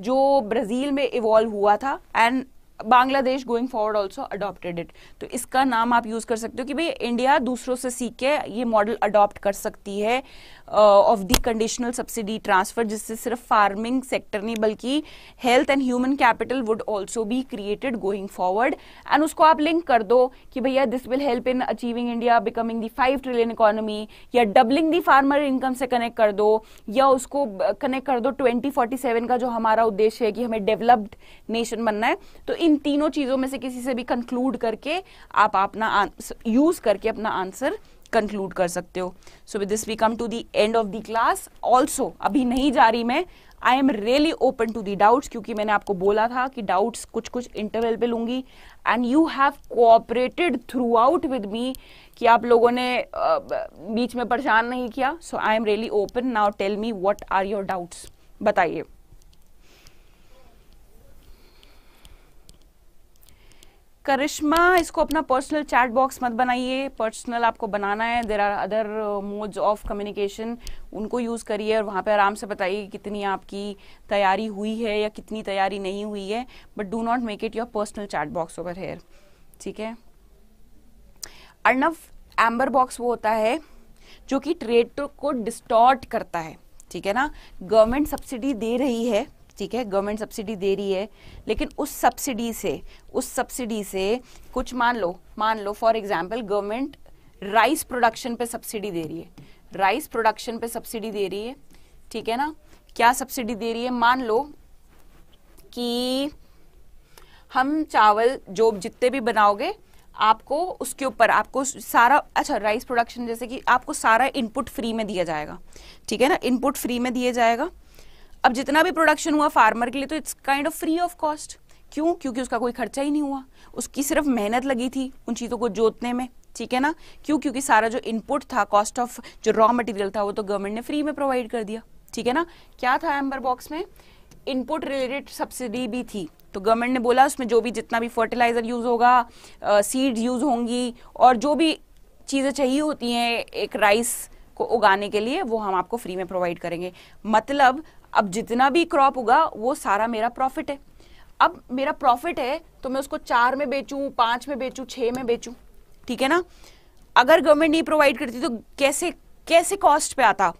जो ब्राज़ील में इवॉल्व हुआ था and Bangladesh going forward also adopted it तो इसका नाम आप यूज़ कर सकते हो कि भाई इंडिया दूसरों से सीख के ये मॉडल अडॉप्ट कर सकती है। Of the conditional subsidy transfer जिससे सिर्फ़ फ़ार्मिंग सेक्टर नहीं, बल्कि health and human capital would also be created going forward and उसको आप लिंक कर दो कि भैया this will help in achieving India becoming the five trillion economy या डबलिंग दी फार्मर इनकम से कनेक्ट कर दो, या उसको कनेक्ट कर दो ट्वेंटी फोर्टी सेवन का जो हमारा उद्देश्य है कि हमें डेवलप्ड नेशन बनना है। तो इन तीनों चीज़ों में से किसी से भी कंक्लूड करके आप अपना यूज़ करके अपना आंसर कंक्लूड कर सकते हो. So with this we come to the end of the class also अभी नहीं जा रही मैं. I am really open to the doubts क्योंकि मैंने आपको बोला था कि डाउट्स कुछ कुछ इंटरवल पे लूँगी. And you have cooperated throughout with me कि आप लोगों ने बीच में परेशान नहीं किया. So I am really open now tell me what are your doubts बताइए. करिश्मा, इसको अपना पर्सनल चैट बॉक्स मत बनाइए। पर्सनल आपको बनाना है। There are other modes of communication उनको यूज़ करिए और वहाँ पे आराम से बताइए कितनी आपकी तैयारी हुई है या कितनी तैयारी नहीं हुई है। But do not make it your personal chat box over here ठीक है? अर्नव एम्बर बॉक्स वो होता है जो कि ट्रेड को डिस्टॉर्ट करता है। ठीक है ना? गवर्नमेंट सब्सिडी दे रही है। ठीक है गवर्नमेंट सब्सिडी दे रही है, लेकिन उस सब्सिडी से, उस सब्सिडी से कुछ मान लो मान लो for example government rice production पे सब्सिडी दे रही है। राइस प्रोडक्शन पे सब्सिडी दे रही है, ठीक है ना? क्या सब्सिडी दे रही है? मान लो कि हम चावल जो जितने भी बनाओगे, आपको उसके ऊपर, आपको सारा अच्छा राइस प्रोडक्शन जैसे कि आपको सारा इनपुट फ्री में दिया जाएगा, ठीक है ना? इनपुट फ्री में दिया जाएगा। अब जितना भी प्रोडक्शन हुआ फार्मर के लिए तो it's kind of free of cost क्यों? क्योंकि उसका कोई खर्चा ही नहीं हुआ। उसकी सिर्फ़ मेहनत लगी थी उन चीज़ों को जोतने में। ठीक है ना? क्यों? क्योंकि सारा जो इनपुट था कॉस्ट ऑफ़ जो रॉ मटेरियल था, वो तो गवर्नमेंट ने फ्री में प्रोवाइड कर दिया। ठीक है ना? क्या था एम्बर बॉक्स में? इनपुट रिलेटेड सब्सिडी भी थी। तो गवर्नमेंट ने बोला, उसमें जो भी जितना भी फर्टिलाइज़र यूज़ होगा सीड यूज़ होंगी, और जो भी चीज़ें चाहिए होती हैं एक राइस को उगाने के लिए, वो हम आपको फ्री में प्रोवाइड करेंगे। मतलब अब जितना भी क्रॉप उगा, वो सारा मेरा प्रॉफिट है। अब मेरा प्रॉफिट है तो मैं उसको चार में बेचूं, पाँच में बेचूं, छह में बेचूं। ठीक है ना? अगर गवर्नमेंट नहीं प्रोवाइड करती तो कैसे कैसे कॉस्ट पे आता?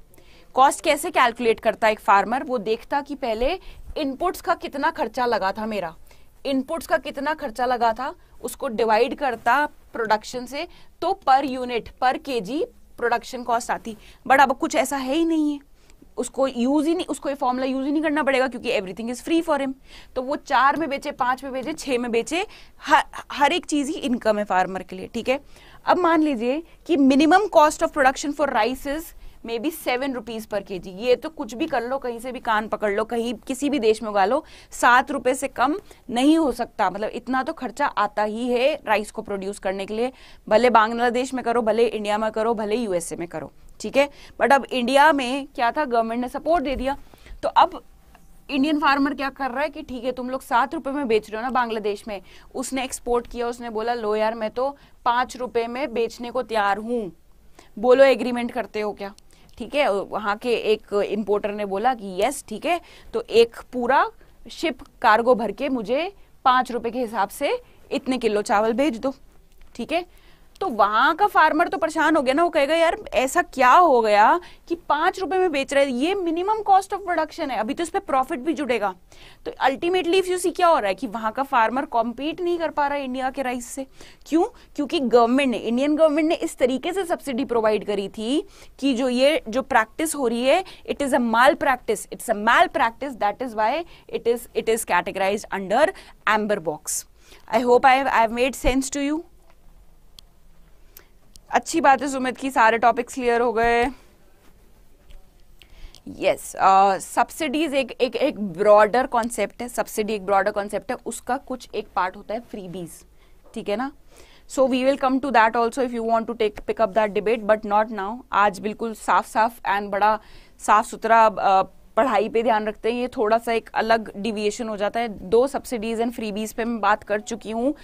कॉस्ट कैसे कैलकुलेट करता एक फार्मर वो देखता कि पहले इनपुट्स का कितना खर्चा लगा था मेरा। इनपुट्स का कितना खर्चा लगा था, उसको डिवाइड करता प्रोडक्शन से तो पर यूनिट पर केजी प्रोडक्शन कॉस्ट आती। बट अब कुछ ऐसा है ही नहीं है। उसको यूज़ ही नहीं उसको ये फॉर्मूला यूज़ ही नहीं करना पड़ेगा क्योंकि everything is free for him तो वो चार में बेचे पाँच में बेचे छह में बेचे हर, हर एक चीज़ ही इनकम है फार्मर के लिए ठीक है? अब मान लीजिए कि minimum cost of production for rice is maybe seven rupees per K G ये तो कुछ भी कर लो कहीं से भी कान पकड़ लो कहीं किसी भी देश में उगा लो सात रुपए से कम नहीं हो सकता। मतलब इतना तो खर्चा आता ही है राइस को प्रोड्यूस करने के लिए। भले बांग्लादेश में करो भले इंडिया में करो भले यूएसए में करो। ठीक है? बट अब इंडिया में क्या था? गवर्नमेंट ने सपोर्ट दे दिया। तो अब इंडियन फार्मर क्या कर रहा है कि ठीक है, तुम लोग सात रुपए में बेच रहे हो ना बांग्लादेश में। उसने एक्सपोर्ट किया, उसने बोला, लो यार, मैं तो पाँच रुपए में बेचने को तैयार हूँ। बोलो एग्रीमेंट करते हो क्या? ठीक है? वहाँ के एक इंपोर्टर ने बोला कि यस ठीक है। तो एक पूरा शिप कार्गो भर के मुझे पाँच रुपए के हिसाब से इतने किलो चावल भेज दो। ठीक है? तो वहाँ का फार्मर तो परेशान हो गया ना, वो कहेगा, यार, ऐसा क्या हो गया कि पाँच रुपए में बेच रहे हैं? ये मिनिमम कॉस्ट ऑफ़ प्रोडक्शन है, अभी तो इस पर प्रॉफिट भी जुड़ेगा। तो अल्टीमेटली इफ़ यू सी क्या हो रहा है कि वहाँ का फार्मर कॉम्पीट नहीं कर पा रहा है इंडिया के राइस से। क्यों? क्योंकि गवर्नमेंट ने इंडियन गवर्नमेंट ने इस तरीके से सब्सिडी प्रोवाइड करी थी कि जो ये, जो प्रैक्टिस हो रही है it is a malpractice it's a malpractice that is why it is it is categorise under amber box I hope I I made sense to you अच्छी बात है सुमित की सारे टॉपिक्स क्लियर हो गए। यस सब्सिडीज uh, एक एक एक ब्रॉडर कॉन्सेप्ट है सब्सिडी एक ब्रॉडर कॉन्सेप्ट है उसका कुछ एक पार्ट होता है फ्रीबीज ठीक है ना? So we will come to that also if you want to take pick up that debate but not now आज बिल्कुल साफ़ साफ़ एंड बड़ा साफ़ सुथरा uh, पढ़ाई पे ध्यान रखते हैं, ये थोड़ा सा एक अलग डिविएशन हो जाता है। दो सब्सिडीज एंड फ्रीबीज पे मैं बात कर चुकी हूँ।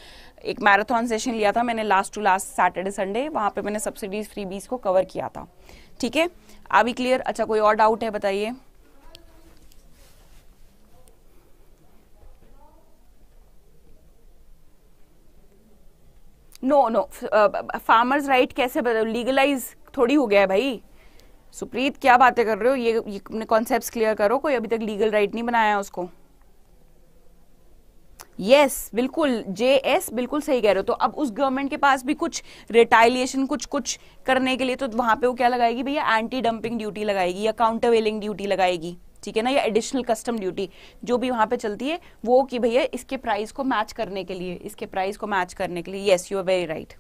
एक मैराथन सेशन लिया था मैंने last to last Saturday Sunday वहाँ पे मैंने सब्सिडीज फ्रीबीज को कवर किया था। ठीक है? अभी क्लियर अच्छा कोई और डाउट है बताइए। नो नो फार्मर्स राइट कैसे लीगलाइज थोड़ी हो गया है भाई। सुप्रीत क्या बातें कर रहे हो? ये, अपने कॉन्सेप्ट क्लियर करो कोई अभी तक लीगल राइट नहीं बनाया उसको। यस yes, बिल्कुल जे एस बिल्कुल सही कह रहे हो। तो अब उस गवर्नमेंट के पास भी कुछ रिटाइलिएशन कुछ कुछ करने के लिए तो वहाँ पे वो क्या लगाएगी भैया? एंटी डंपिंग ड्यूटी लगाएगी या काउंटर वेलिंग ड्यूटी लगाएगी ठीक है ना? या एडिशनल कस्टम ड्यूटी जो भी वहाँ पे चलती है वो कि भैया इसके प्राइस को मैच करने के लिए इसके प्राइस को मैच करने के लिए। Yes you are very right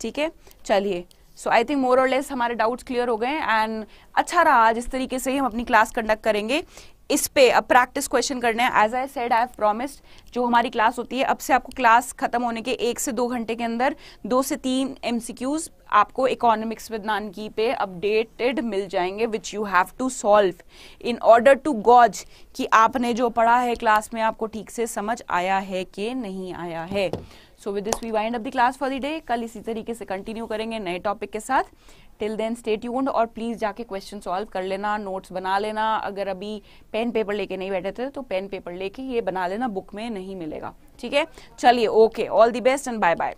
ठीक है? चलिए सो आई थिंक मोर और लेस हमारे डाउट्स क्लियर हो गए एंड अच्छा रहा जिस तरीके से ही हम अपनी क्लास कंडक्ट करेंगे। इस पे अब प्रैक्टिस क्वेश्चन करने हैं। As I said I have promised जो हमारी क्लास होती है, अब से आपको क्लास खत्म होने के एक से दो घंटे के अंदर दो से तीन एमसीक्यूज आपको इकोनॉमिक्स विद नानकी पे अपडेटेड मिल जाएँगे which you have to solve in order to gauge कि आपने जो पढ़ा है क्लास में, आपको ठीक से समझ आया है कि नहीं आया है। So with this we wind up the class for the day कल इसी तरीके से कंटिन्यू करेंगे नए टॉपिक के साथ। टिल देन स्टे ट्यून्ड और प्लीज़ जाके क्वेश्चन सॉल्व कर लेना नोट्स बना लेना। अगर अभी पेन पेपर लेके नहीं बैठे थे तो पेन पेपर लेके ये बना लेना बुक में नहीं मिलेगा। ठीक है? चलिए okay all the best and bye bye